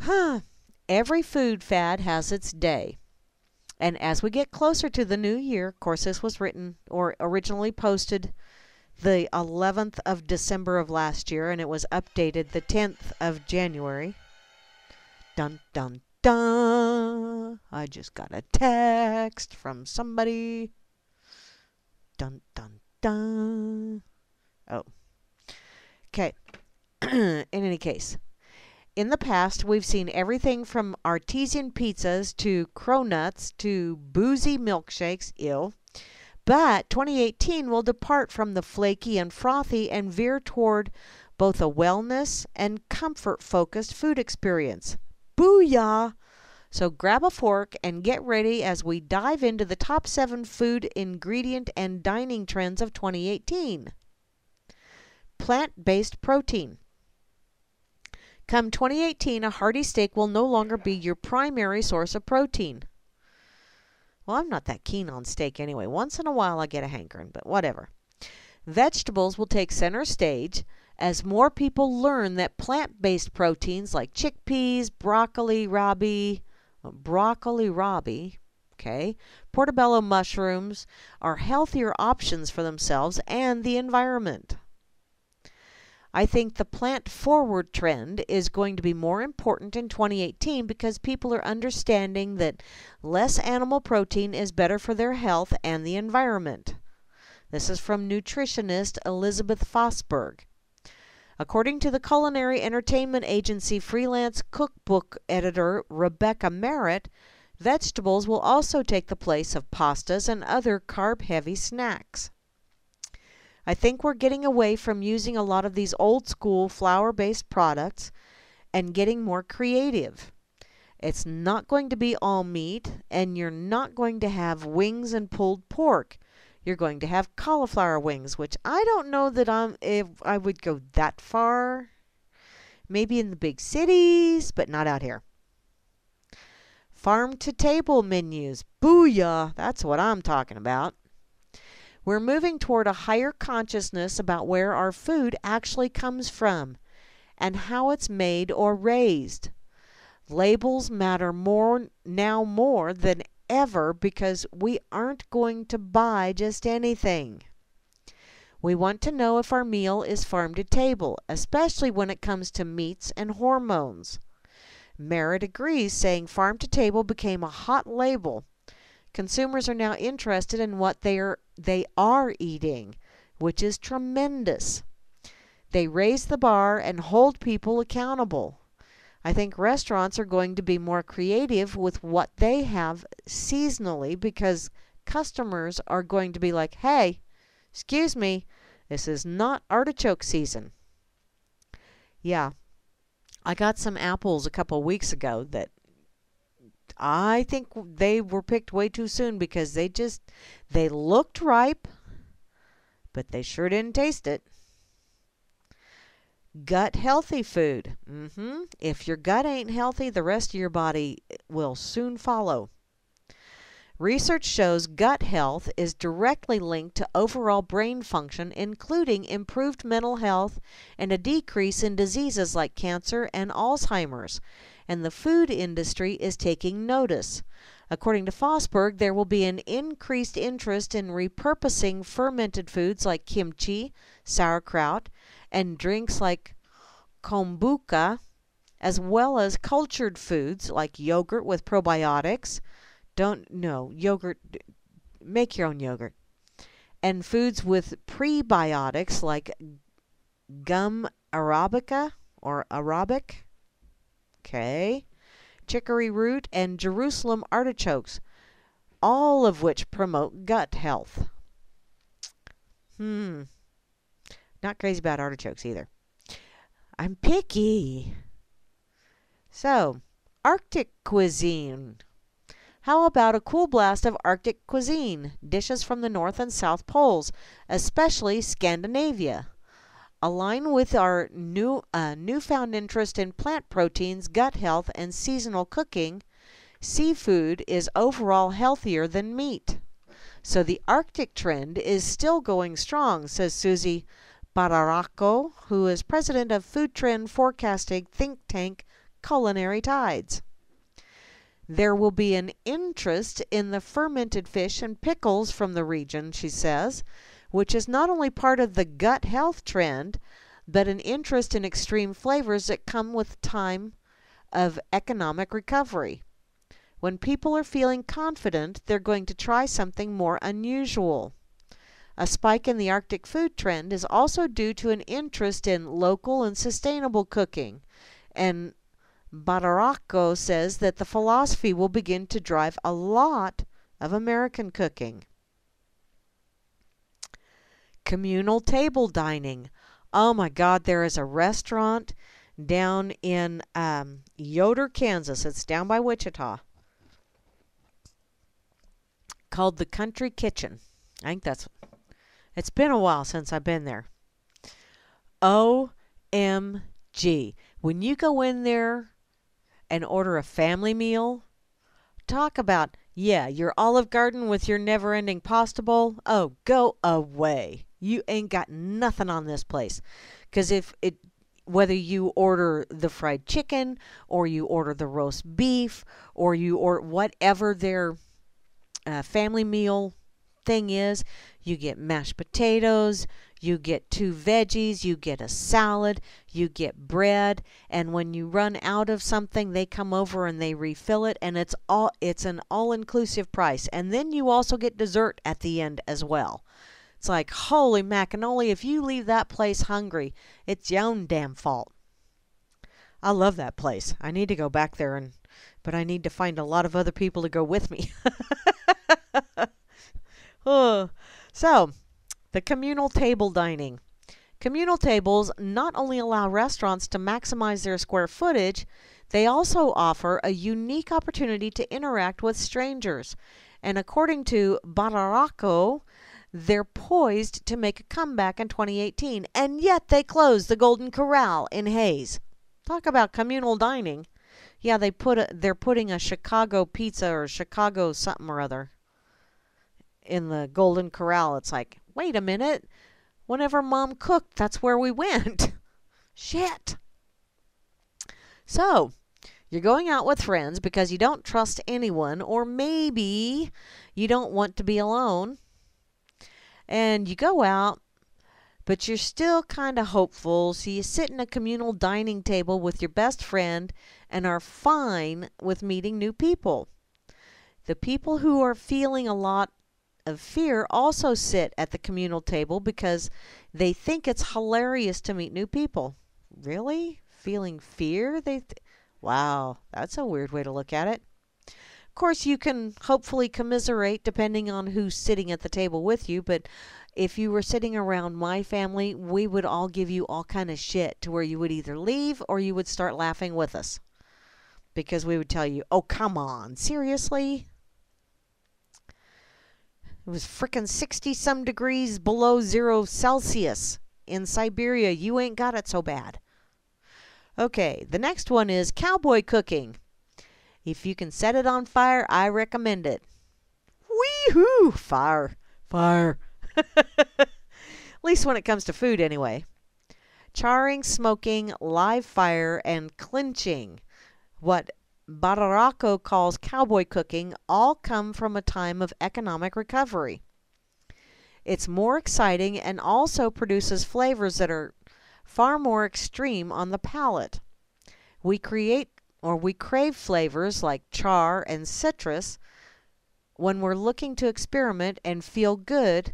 Huh. Every food fad has its day. And as we get closer to the new year, of course, this was written or originally posted the 11th of December of last year, and it was updated the 10th of January. Dun, dun, dun. I just got a text from somebody. Dun, dun, dun. Oh. Okay. <clears throat> In any case, in the past, we've seen everything from artesian pizzas to cronuts to boozy milkshakes, ill. But 2018 will depart from the flaky and frothy and veer toward both a wellness and comfort focused food experience. Booyah! So grab a fork and get ready as we dive into the top seven food ingredient and dining trends of 2018. Plant based protein. Come 2018, a hearty steak will no longer be your primary source of protein. Well, I'm not that keen on steak anyway. Once in a while I get a hankering, but whatever. Vegetables will take center stage as more people learn that plant based proteins like chickpeas, broccoli, rabi, broccoli rabe, okay, portobello mushrooms are healthier options for themselves and the environment. I think the plant forward trend is going to be more important in 2018 because people are understanding that less animal protein is better for their health and the environment. This is from nutritionist Elizabeth Fosberg. According to the culinary entertainment agency freelance cookbook editor Rebecca Merritt, vegetables will also take the place of pastas and other carb heavy snacks. I think we're getting away from using a lot of these old school flour based products and getting more creative. It's not going to be all meat, and you're not going to have wings and pulled pork. You're going to have cauliflower wings, which I don't know that I'm if I would go that far. Maybe in the big cities, but not out here. Farm to table menus. Booyah! That's what I'm talking about. We're moving toward a higher consciousness about where our food actually comes from and how it's made or raised. Labels matter more now more than ever because we aren't going to buy just anything. We want to know if our meal is farm to table, especially when it comes to meats and hormones. Merritt agrees, saying farm to table became a hot label Consumers are now interested in what they are, they are eating, which is tremendous. They raise the bar and hold people accountable. I think restaurants are going to be more creative with what they have seasonally because customers are going to be like, hey, excuse me, this is not artichoke season. Yeah, I got some apples a couple weeks ago that I think they were picked way too soon because they just they looked ripe, but they sure didn't taste it. Gut healthy food. Mm-hmm. If your gut ain't healthy, the rest of your body will soon follow. Research shows gut health is directly linked to overall brain function, including improved mental health and a decrease in diseases like cancer and Alzheimer's and the food industry is taking notice. According to Fosberg, there will be an increased interest in repurposing fermented foods like kimchi, sauerkraut, and drinks like kombucha, as well as cultured foods like yogurt with probiotics. Don't no yogurt. Make your own yogurt. And foods with prebiotics like gum arabica or arabic Okay. chicory root, and Jerusalem artichokes, all of which promote gut health. Hmm. Not crazy about artichokes either. I'm picky. So, Arctic cuisine. How about a cool blast of Arctic cuisine? Dishes from the North and South Poles, especially Scandinavia. Align with our new uh, newfound interest in plant proteins, gut health, and seasonal cooking. Seafood is overall healthier than meat. So the Arctic trend is still going strong, says Suzy Badaracco, who is president of food trend forecasting think tank Culinary Tides. There will be an interest in the fermented fish and pickles from the region, she says, which is not only part of the gut health trend, but an interest in extreme flavors that come with time of economic recovery. When people are feeling confident, they're going to try something more unusual. A spike in the Arctic food trend is also due to an interest in local and sustainable cooking, and Badaracco says that the philosophy will begin to drive a lot of American cooking. Communal table dining. Oh my God, there is a restaurant down in um, Yoder, Kansas. It's down by Wichita. Called the Country Kitchen. I think that's. It's been a while since I've been there. OMG. When you go in there and order a family meal, talk about, yeah, your Olive Garden with your never ending pasta bowl. Oh, go away. You ain't got nothing on this place. Because if it, whether you order the fried chicken or you order the roast beef or you or whatever their uh, family meal thing is, you get mashed potatoes, you get two veggies, you get a salad, you get bread, and when you run out of something, they come over and they refill it and it's all it's an all-inclusive price. And then you also get dessert at the end as well. It's like, holy macanoli, if you leave that place hungry, it's your own damn fault. I love that place. I need to go back there and but I need to find a lot of other people to go with me. <laughs> oh. So, the communal table dining. Communal tables not only allow restaurants to maximize their square footage, they also offer a unique opportunity to interact with strangers. And according to Badaracco, they're poised to make a comeback in 2018, and yet they closed the Golden Corral in Hays. Talk about communal dining. Yeah, they put a, they're putting a Chicago pizza or Chicago something or other in the Golden Corral. It's like, wait a minute. Whenever mom cooked, that's where we went. <laughs> Shit. So, you're going out with friends because you don't trust anyone, or maybe you don't want to be alone. And you go out, but you're still kind of hopeful. So, you sit in a communal dining table with your best friend and are fine with meeting new people. The people who are feeling a lot of fear also sit at the communal table because they think it's hilarious to meet new people. Really? Feeling fear? They th- Wow, that's a weird way to look at it. Of course, you can hopefully commiserate depending on who's sitting at the table with you, but if you were sitting around my family, we would all give you all kind of shit to where you would either leave or you would start laughing with us. Because we would tell you, "Oh, come on. Seriously?" It was frickin' 60 some degrees below zero Celsius in Siberia. You ain't got it so bad. Okay, the next one is cowboy cooking. If you can set it on fire, I recommend it. Wee-hoo! Fire. Fire. <laughs> At least when it comes to food, anyway. Charring, smoking, live fire, and clinching. What Badaracco calls cowboy cooking all come from a time of economic recovery. It's more exciting and also produces flavors that are far more extreme on the palate. We create or we crave flavors like char and citrus when we're looking to experiment and feel good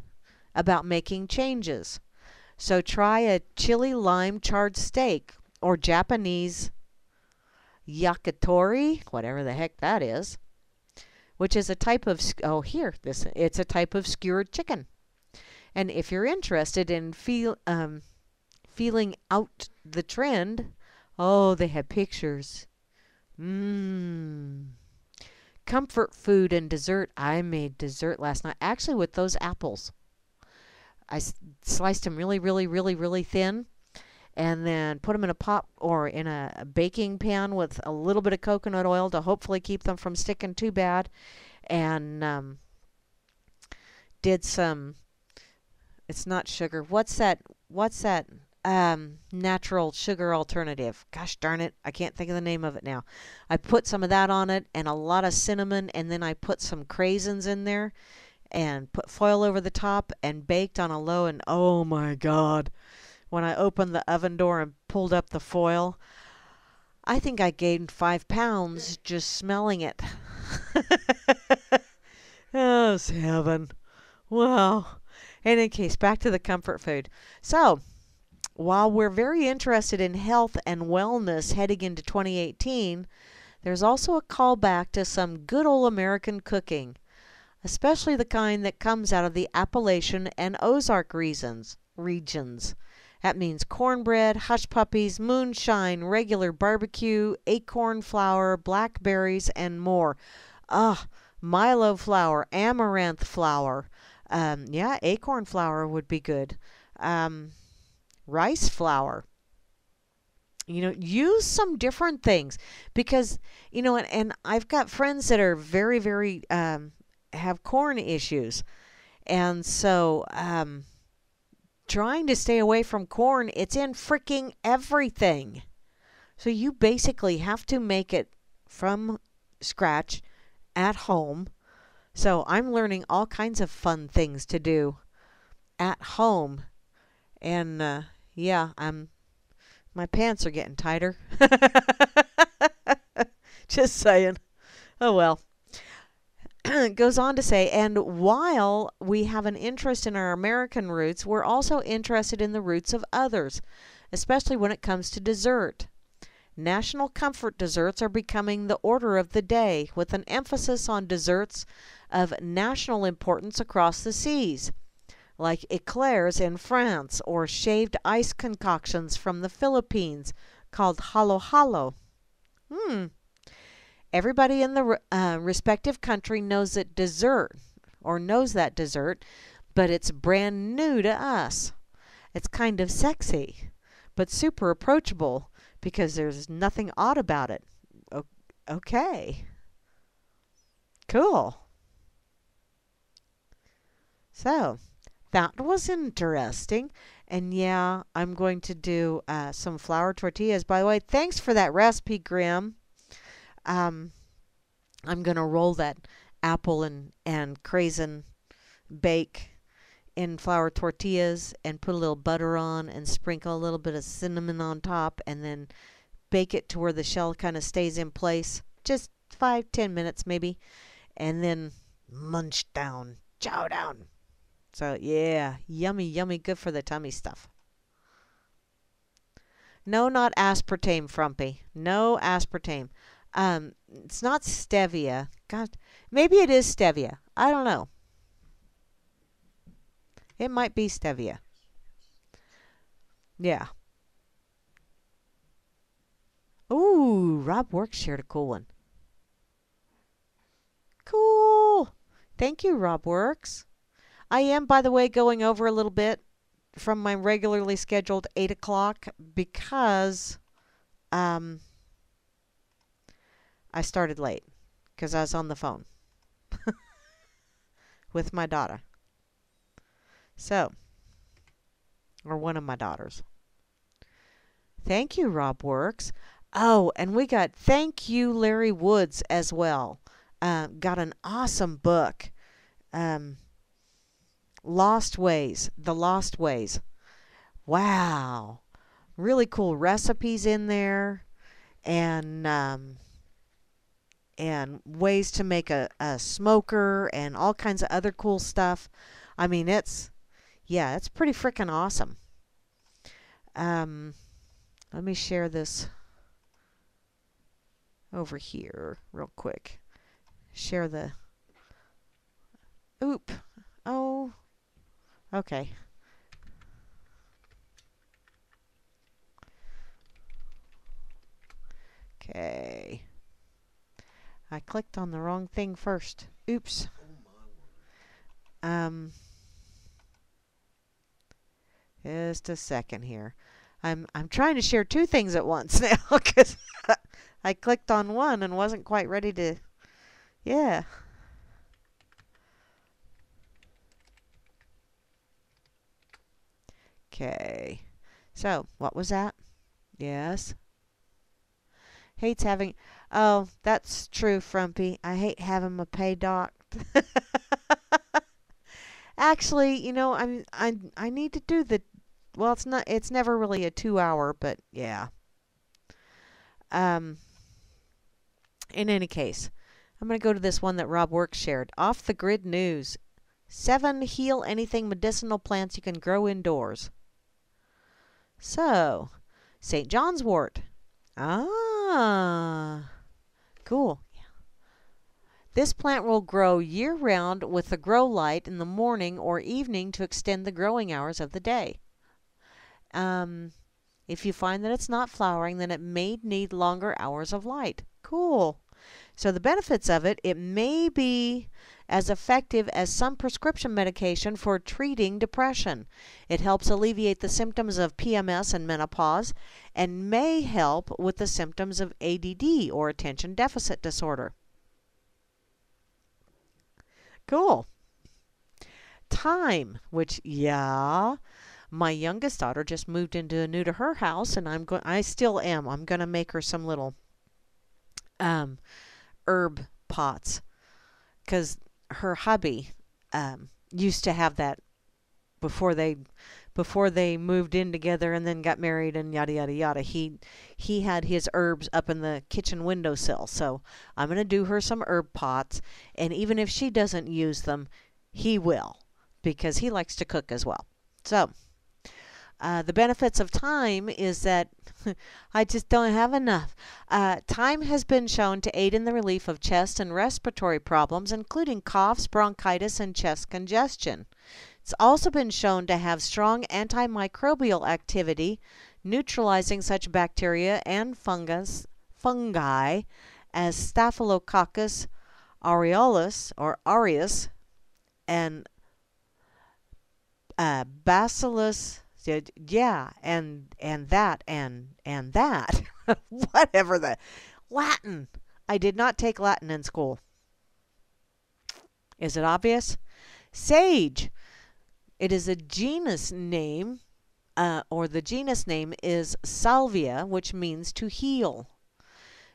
about making changes. So try a chili lime charred steak or Japanese yakitori, whatever the heck that is, which is a type of oh here this it's a type of skewered chicken. And if you're interested in feel um, feeling out the trend, oh they have pictures. Mmm. Comfort food and dessert. I made dessert last night, actually with those apples. I sliced them really, really, really, really thin, and then put them in a pot or in a, a baking pan with a little bit of coconut oil to hopefully keep them from sticking too bad, and um, did some. It's not sugar. What's that? What's that? Um, natural sugar alternative. Gosh darn it, I can't think of the name of it now. I put some of that on it and a lot of cinnamon, and then I put some craisins in there and put foil over the top and baked on a low and oh my god when i opened the oven door and pulled up the foil i think i gained five pounds just smelling it <laughs> oh heaven wow in any case back to the comfort food so while we're very interested in health and wellness heading into 2018 there's also a callback to some good old american cooking especially the kind that comes out of the Appalachian and Ozark regions. Regions. That means cornbread, hush puppies, moonshine, regular barbecue, acorn flour, blackberries, and more. Ah, Milo flour, amaranth flour. Um, yeah, acorn flour would be good. Um, rice flour. You know, use some different things because you know, and, and I've got friends that are very, very um, have corn issues. And so, um, trying to stay away from corn, it's in freaking everything. So you basically have to make it from scratch at home. So I'm learning all kinds of fun things to do at home. And uh, yeah, I'm my pants are getting tighter. <laughs> Just saying. Oh well. <clears throat> goes on to say, and while we have an interest in our American roots, we're also interested in the roots of others, especially when it comes to dessert. National comfort desserts are becoming the order of the day, with an emphasis on desserts of national importance across the seas, like eclairs in France or shaved ice concoctions from the Philippines called halo halo. Hmm. Everybody in the uh, respective country knows that dessert, or knows that dessert, but it's brand new to us. It's kind of sexy, but super approachable because there's nothing odd about it. O- okay. Cool. So, that was interesting. And yeah, I'm going to do uh, some flour tortillas. By the way, thanks for that recipe, Grim. Um, I'm going to roll that apple and, and craisin bake in flour tortillas and put a little butter on and sprinkle a little bit of cinnamon on top and then bake it to where the shell kind of stays in place. Just five, ten minutes maybe. And then munch down, chow down. So yeah, yummy, yummy, good for the tummy stuff. No, not aspartame, Frumpy. No aspartame. Um, it's not stevia. God, maybe it is stevia. I don't know. It might be stevia. Yeah. Ooh, Rob Works shared a cool one. Cool. Thank you, Rob Works. I am, by the way, going over a little bit from my regularly scheduled 8 o'clock because um, I started late because I was on the phone <laughs> with my daughter. So, or one of my daughters. Thank you, Rob Works. Oh, and we got thank you, Larry Woods, as well. Uh, got an awesome book. Um, Lost Ways, The Lost Ways. Wow. Really cool recipes in there and um, and ways to make a, a smoker and all kinds of other cool stuff. I mean, it's yeah, it's pretty freaking awesome. Um, let me share this. over here real quick. Share the. Oop. Oh. Okay. Okay. I clicked on the wrong thing first. Oops. Um. Just a second here. I'm I'm trying to share two things at once <laughs> now because <laughs> I clicked on one and wasn't quite ready to. Yeah. Okay. So, what was that? Yes. Hates having. Oh, that's true, Frumpy. I hate having my pay docked. <laughs> Actually, you know, I'm I I need to do the well, it's not it's never really a 2 hour, but yeah. Um in any case, I'm going to go to this one that Rob Works shared. Off the grid news. 7 heal anything medicinal plants you can grow indoors. So, St. John's wort. Ah. Cool. This plant will grow year round with a grow light in the morning or evening to extend the growing hours of the day. Um, if you find that it's not flowering, then it may need longer hours of light. Cool. So the benefits of it, it may be as effective as some prescription medication for treating depression. It helps alleviate the symptoms of PMS and menopause and may help with the symptoms of ADD or attention deficit disorder. Cool. Time, which yeah, my youngest daughter just moved into a new to her house and I'm going I still am. I'm going to make her some little um herb pots cuz her hubby um used to have that before they before they moved in together and then got married and yada yada yada. He he had his herbs up in the kitchen windowsill. So i'm going to do her some herb pots and even if she doesn't use them he will because he likes to cook as well. So uh, the benefits of time is that <laughs> I just don't have enough. Uh, thyme has been shown to aid in the relief of chest and respiratory problems, including coughs, bronchitis, and chest congestion. It's also been shown to have strong antimicrobial activity, neutralizing such bacteria and fungus, fungi as Staphylococcus aureolus or aureus and uh, Bacillus yeah, and and that and and that. <laughs> Whatever the Latin. I did not take Latin in school. Is it obvious? Sage. It is a genus name, uh, or the genus name is Salvia, which means to heal.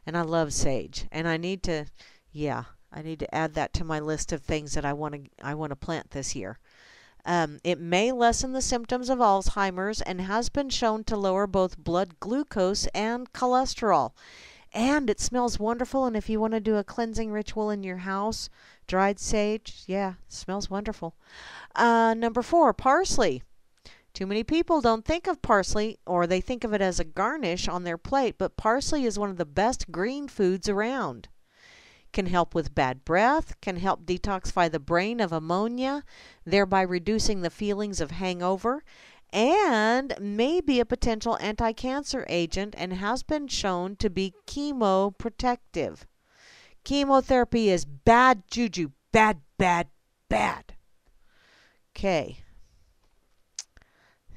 And I love sage, and I need to, yeah, I need to add that to my list of things that I want to I want to plant this year. Um, it may lessen the symptoms of Alzheimer's and has been shown to lower both blood glucose and cholesterol. And it smells wonderful. And if you want to do a cleansing ritual in your house, dried sage, yeah, smells wonderful. Uh, number four, parsley. Too many people don't think of parsley or they think of it as a garnish on their plate, but parsley is one of the best green foods around can help with bad breath, can help detoxify the brain of ammonia, thereby reducing the feelings of hangover, and may be a potential anti cancer agent and has been shown to be chemoprotective. Chemotherapy is bad juju. Bad, bad, bad. Okay.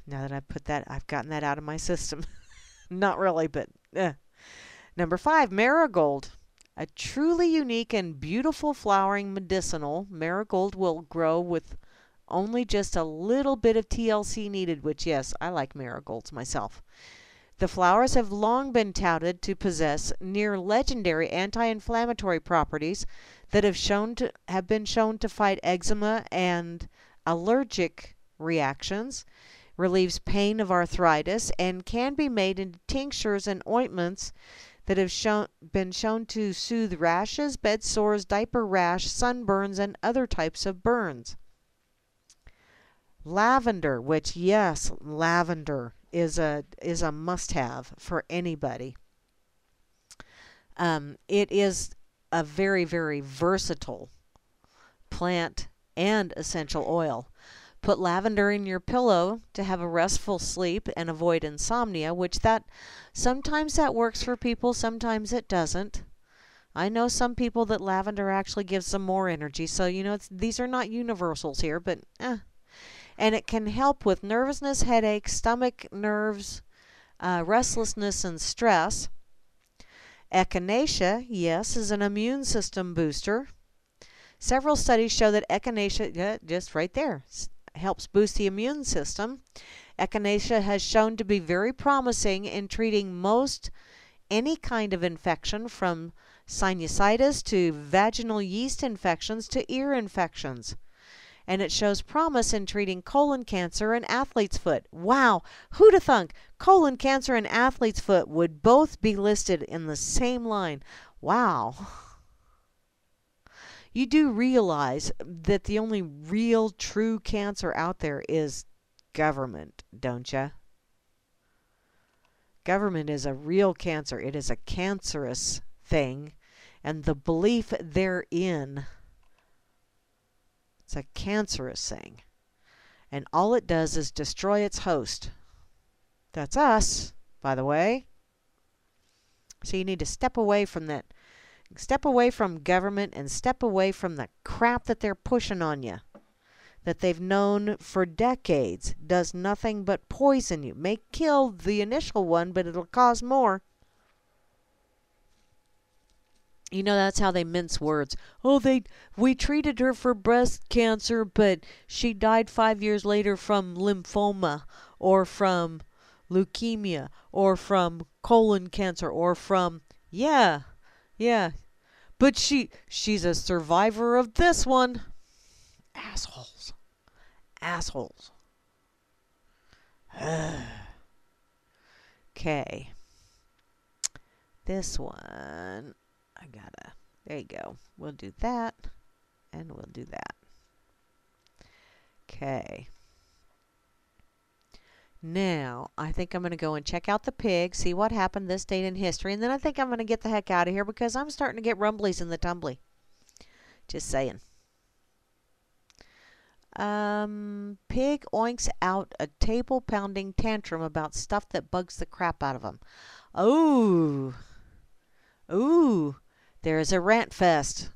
Now that I've put that, I've gotten that out of my system. <laughs> Not really, but eh. Number five, marigold. A truly unique and beautiful flowering medicinal, marigold will grow with only just a little bit of TLC needed, which, yes, I like marigolds myself. The flowers have long been touted to possess near legendary anti-inflammatory properties that have shown to have been shown to fight eczema and allergic reactions, relieves pain of arthritis, and can be made into tinctures and ointments that have shown, been shown to soothe rashes, bed sores, diaper rash, sunburns, and other types of burns. Lavender, which yes, lavender is a is a must-have for anybody. Um, it is a very, very versatile plant and essential oil. Put lavender in your pillow to have a restful sleep and avoid insomnia, which that sometimes that works for people, sometimes it doesn't. I know some people that lavender actually gives them more energy, so you know these are not universals here, but eh. And it can help with nervousness, headaches, stomach nerves, uh, restlessness, and stress. Echinacea, yes, is an immune system booster. Several studies show that echinacea, yeah, just right there, helps boost the immune system. Echinacea has shown to be very promising in treating most any kind of infection from sinusitis to vaginal yeast infections to ear infections. And it shows promise in treating colon cancer and athlete's foot. Wow, who'd have thunk colon cancer and athlete's foot would both be listed in the same line? Wow. <laughs> You do realize that the only real true cancer out there is government, don't you? Government is a real cancer. It is a cancerous thing, and the belief therein it's a cancerous thing. And all it does is destroy its host. That's us, by the way. So you need to step away from that Step away from government and step away from the crap that they're pushing on you. That they've known for decades does nothing but poison you. May kill the initial one, but it'll cause more. You know that's how they mince words. Oh, they we treated her for breast cancer, but she died 5 years later from lymphoma or from leukemia or from colon cancer or from yeah, yeah. But she she's a survivor of this one. Assholes. Assholes. <sighs> okay. This one I gotta there you go. We'll do that and we'll do that. Okay. Now, I think I'm going to go and check out the pig, see what happened this date in history, and then I think I'm going to get the heck out of here because I'm starting to get rumblies in the tumbly. Just saying. Um, pig oinks out a table pounding tantrum about stuff that bugs the crap out of him. Oh, ooh, there's a rant fest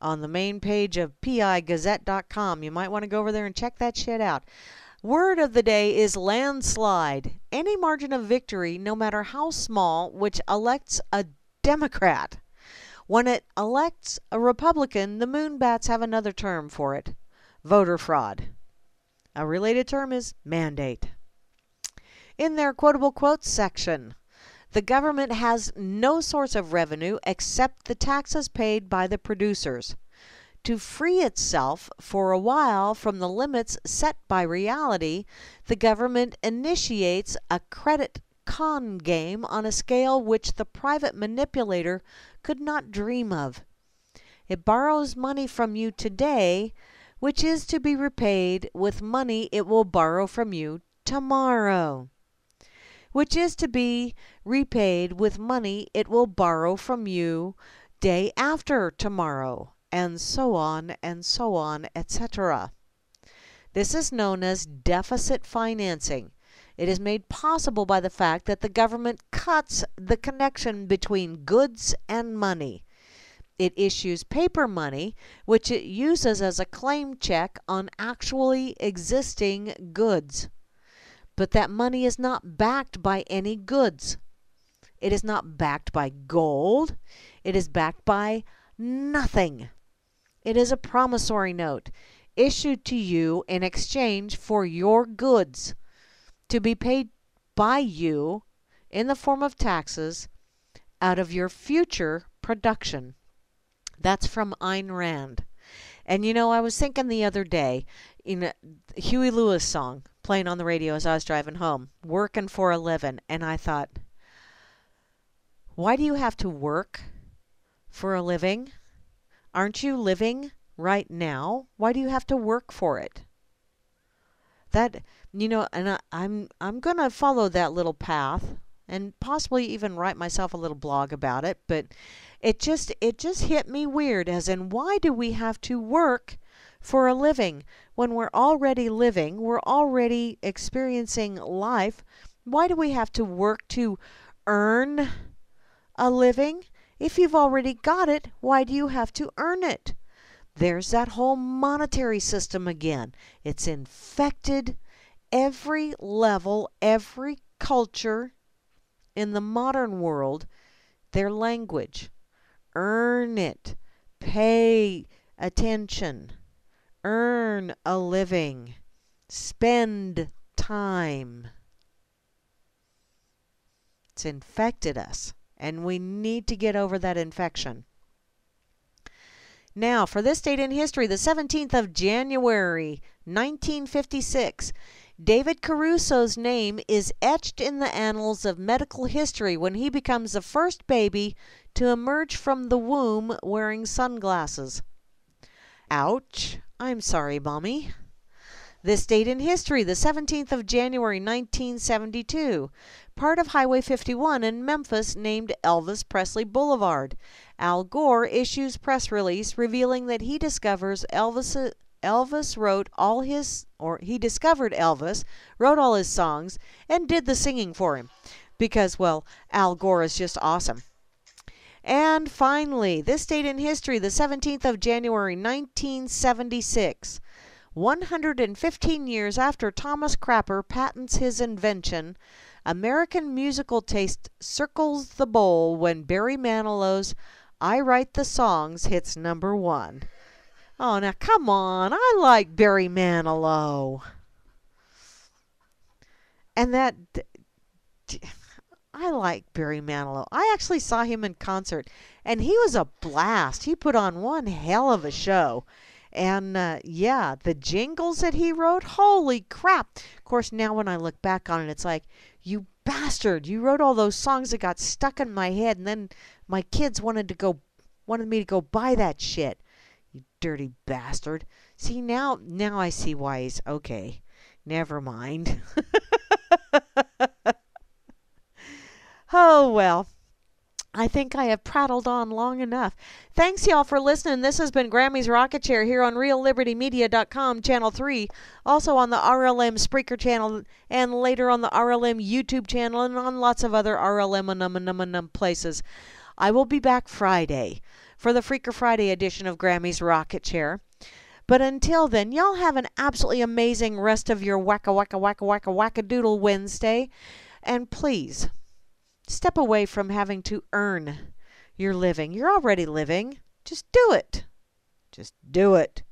on the main page of pigazette.com. You might want to go over there and check that shit out. Word of the day is landslide. Any margin of victory, no matter how small, which elects a Democrat. When it elects a Republican, the Moonbats have another term for it voter fraud. A related term is mandate. In their quotable quotes section, the government has no source of revenue except the taxes paid by the producers to free itself for a while from the limits set by reality, the government initiates a credit con game on a scale which the private manipulator could not dream of. It borrows money from you today, which is to be repaid with money it will borrow from you tomorrow, which is to be repaid with money it will borrow from you day after tomorrow and so on and so on, etc. This is known as deficit financing. It is made possible by the fact that the government cuts the connection between goods and money. It issues paper money, which it uses as a claim check on actually existing goods. But that money is not backed by any goods. It is not backed by gold. It is backed by nothing. It is a promissory note issued to you in exchange for your goods to be paid by you in the form of taxes out of your future production. That's from Ayn Rand. And you know, I was thinking the other day in a Huey Lewis song playing on the radio as I was driving home, working for a living, and I thought, why do you have to work for a living? Aren't you living right now? Why do you have to work for it? That you know, and I, I'm I'm gonna follow that little path and possibly even write myself a little blog about it, but it just it just hit me weird as in why do we have to work for a living when we're already living, we're already experiencing life? Why do we have to work to earn a living? If you've already got it, why do you have to earn it? There's that whole monetary system again. It's infected every level, every culture in the modern world, their language. Earn it. Pay attention. Earn a living. Spend time. It's infected us, and we need to get over that infection. Now, for this date in history, the 17th of January, 1956, David Caruso's name is etched in the annals of medical history when he becomes the first baby to emerge from the womb wearing sunglasses. Ouch. I'm sorry, Mommy. This date in history, the 17th of January 1972, part of Highway 51 in Memphis named Elvis Presley Boulevard. Al Gore issues press release revealing that he discovers Elvis Elvis wrote all his or he discovered Elvis, wrote all his songs and did the singing for him because well, Al Gore is just awesome. And finally, this date in history, the 17th of January 1976. 115 years after Thomas Crapper patents his invention, American musical taste circles the bowl when Barry Manilow's I Write the Songs hits number one. Oh, now come on. I like Barry Manilow. And that. I like Barry Manilow. I actually saw him in concert, and he was a blast. He put on one hell of a show. And uh, yeah, the jingles that he wrote, holy crap. Of course, now when I look back on it, it's like, you bastard, you wrote all those songs that got stuck in my head, and then my kids wanted to go, wanted me to go buy that shit. You dirty bastard. See, now, now I see why he's okay. Never mind. <laughs> oh, well. I think I have prattled on long enough. Thanks, y'all, for listening. This has been Grammy's Rocket Chair here on RealLibertyMedia.com, Channel 3, also on the RLM Spreaker channel, and later on the RLM YouTube channel, and on lots of other RLM and places. I will be back Friday for the Freaker Friday edition of Grammy's Rocket Chair. But until then, y'all have an absolutely amazing rest of your wacka wacka wacka wacka wackadoodle Wednesday. And please, step away from having to earn your living. You're already living. Just do it. Just do it.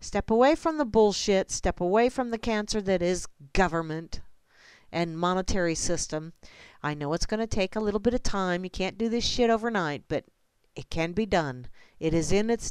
Step away from the bullshit. Step away from the cancer that is government and monetary system. I know it's going to take a little bit of time. You can't do this shit overnight, but it can be done. It is in its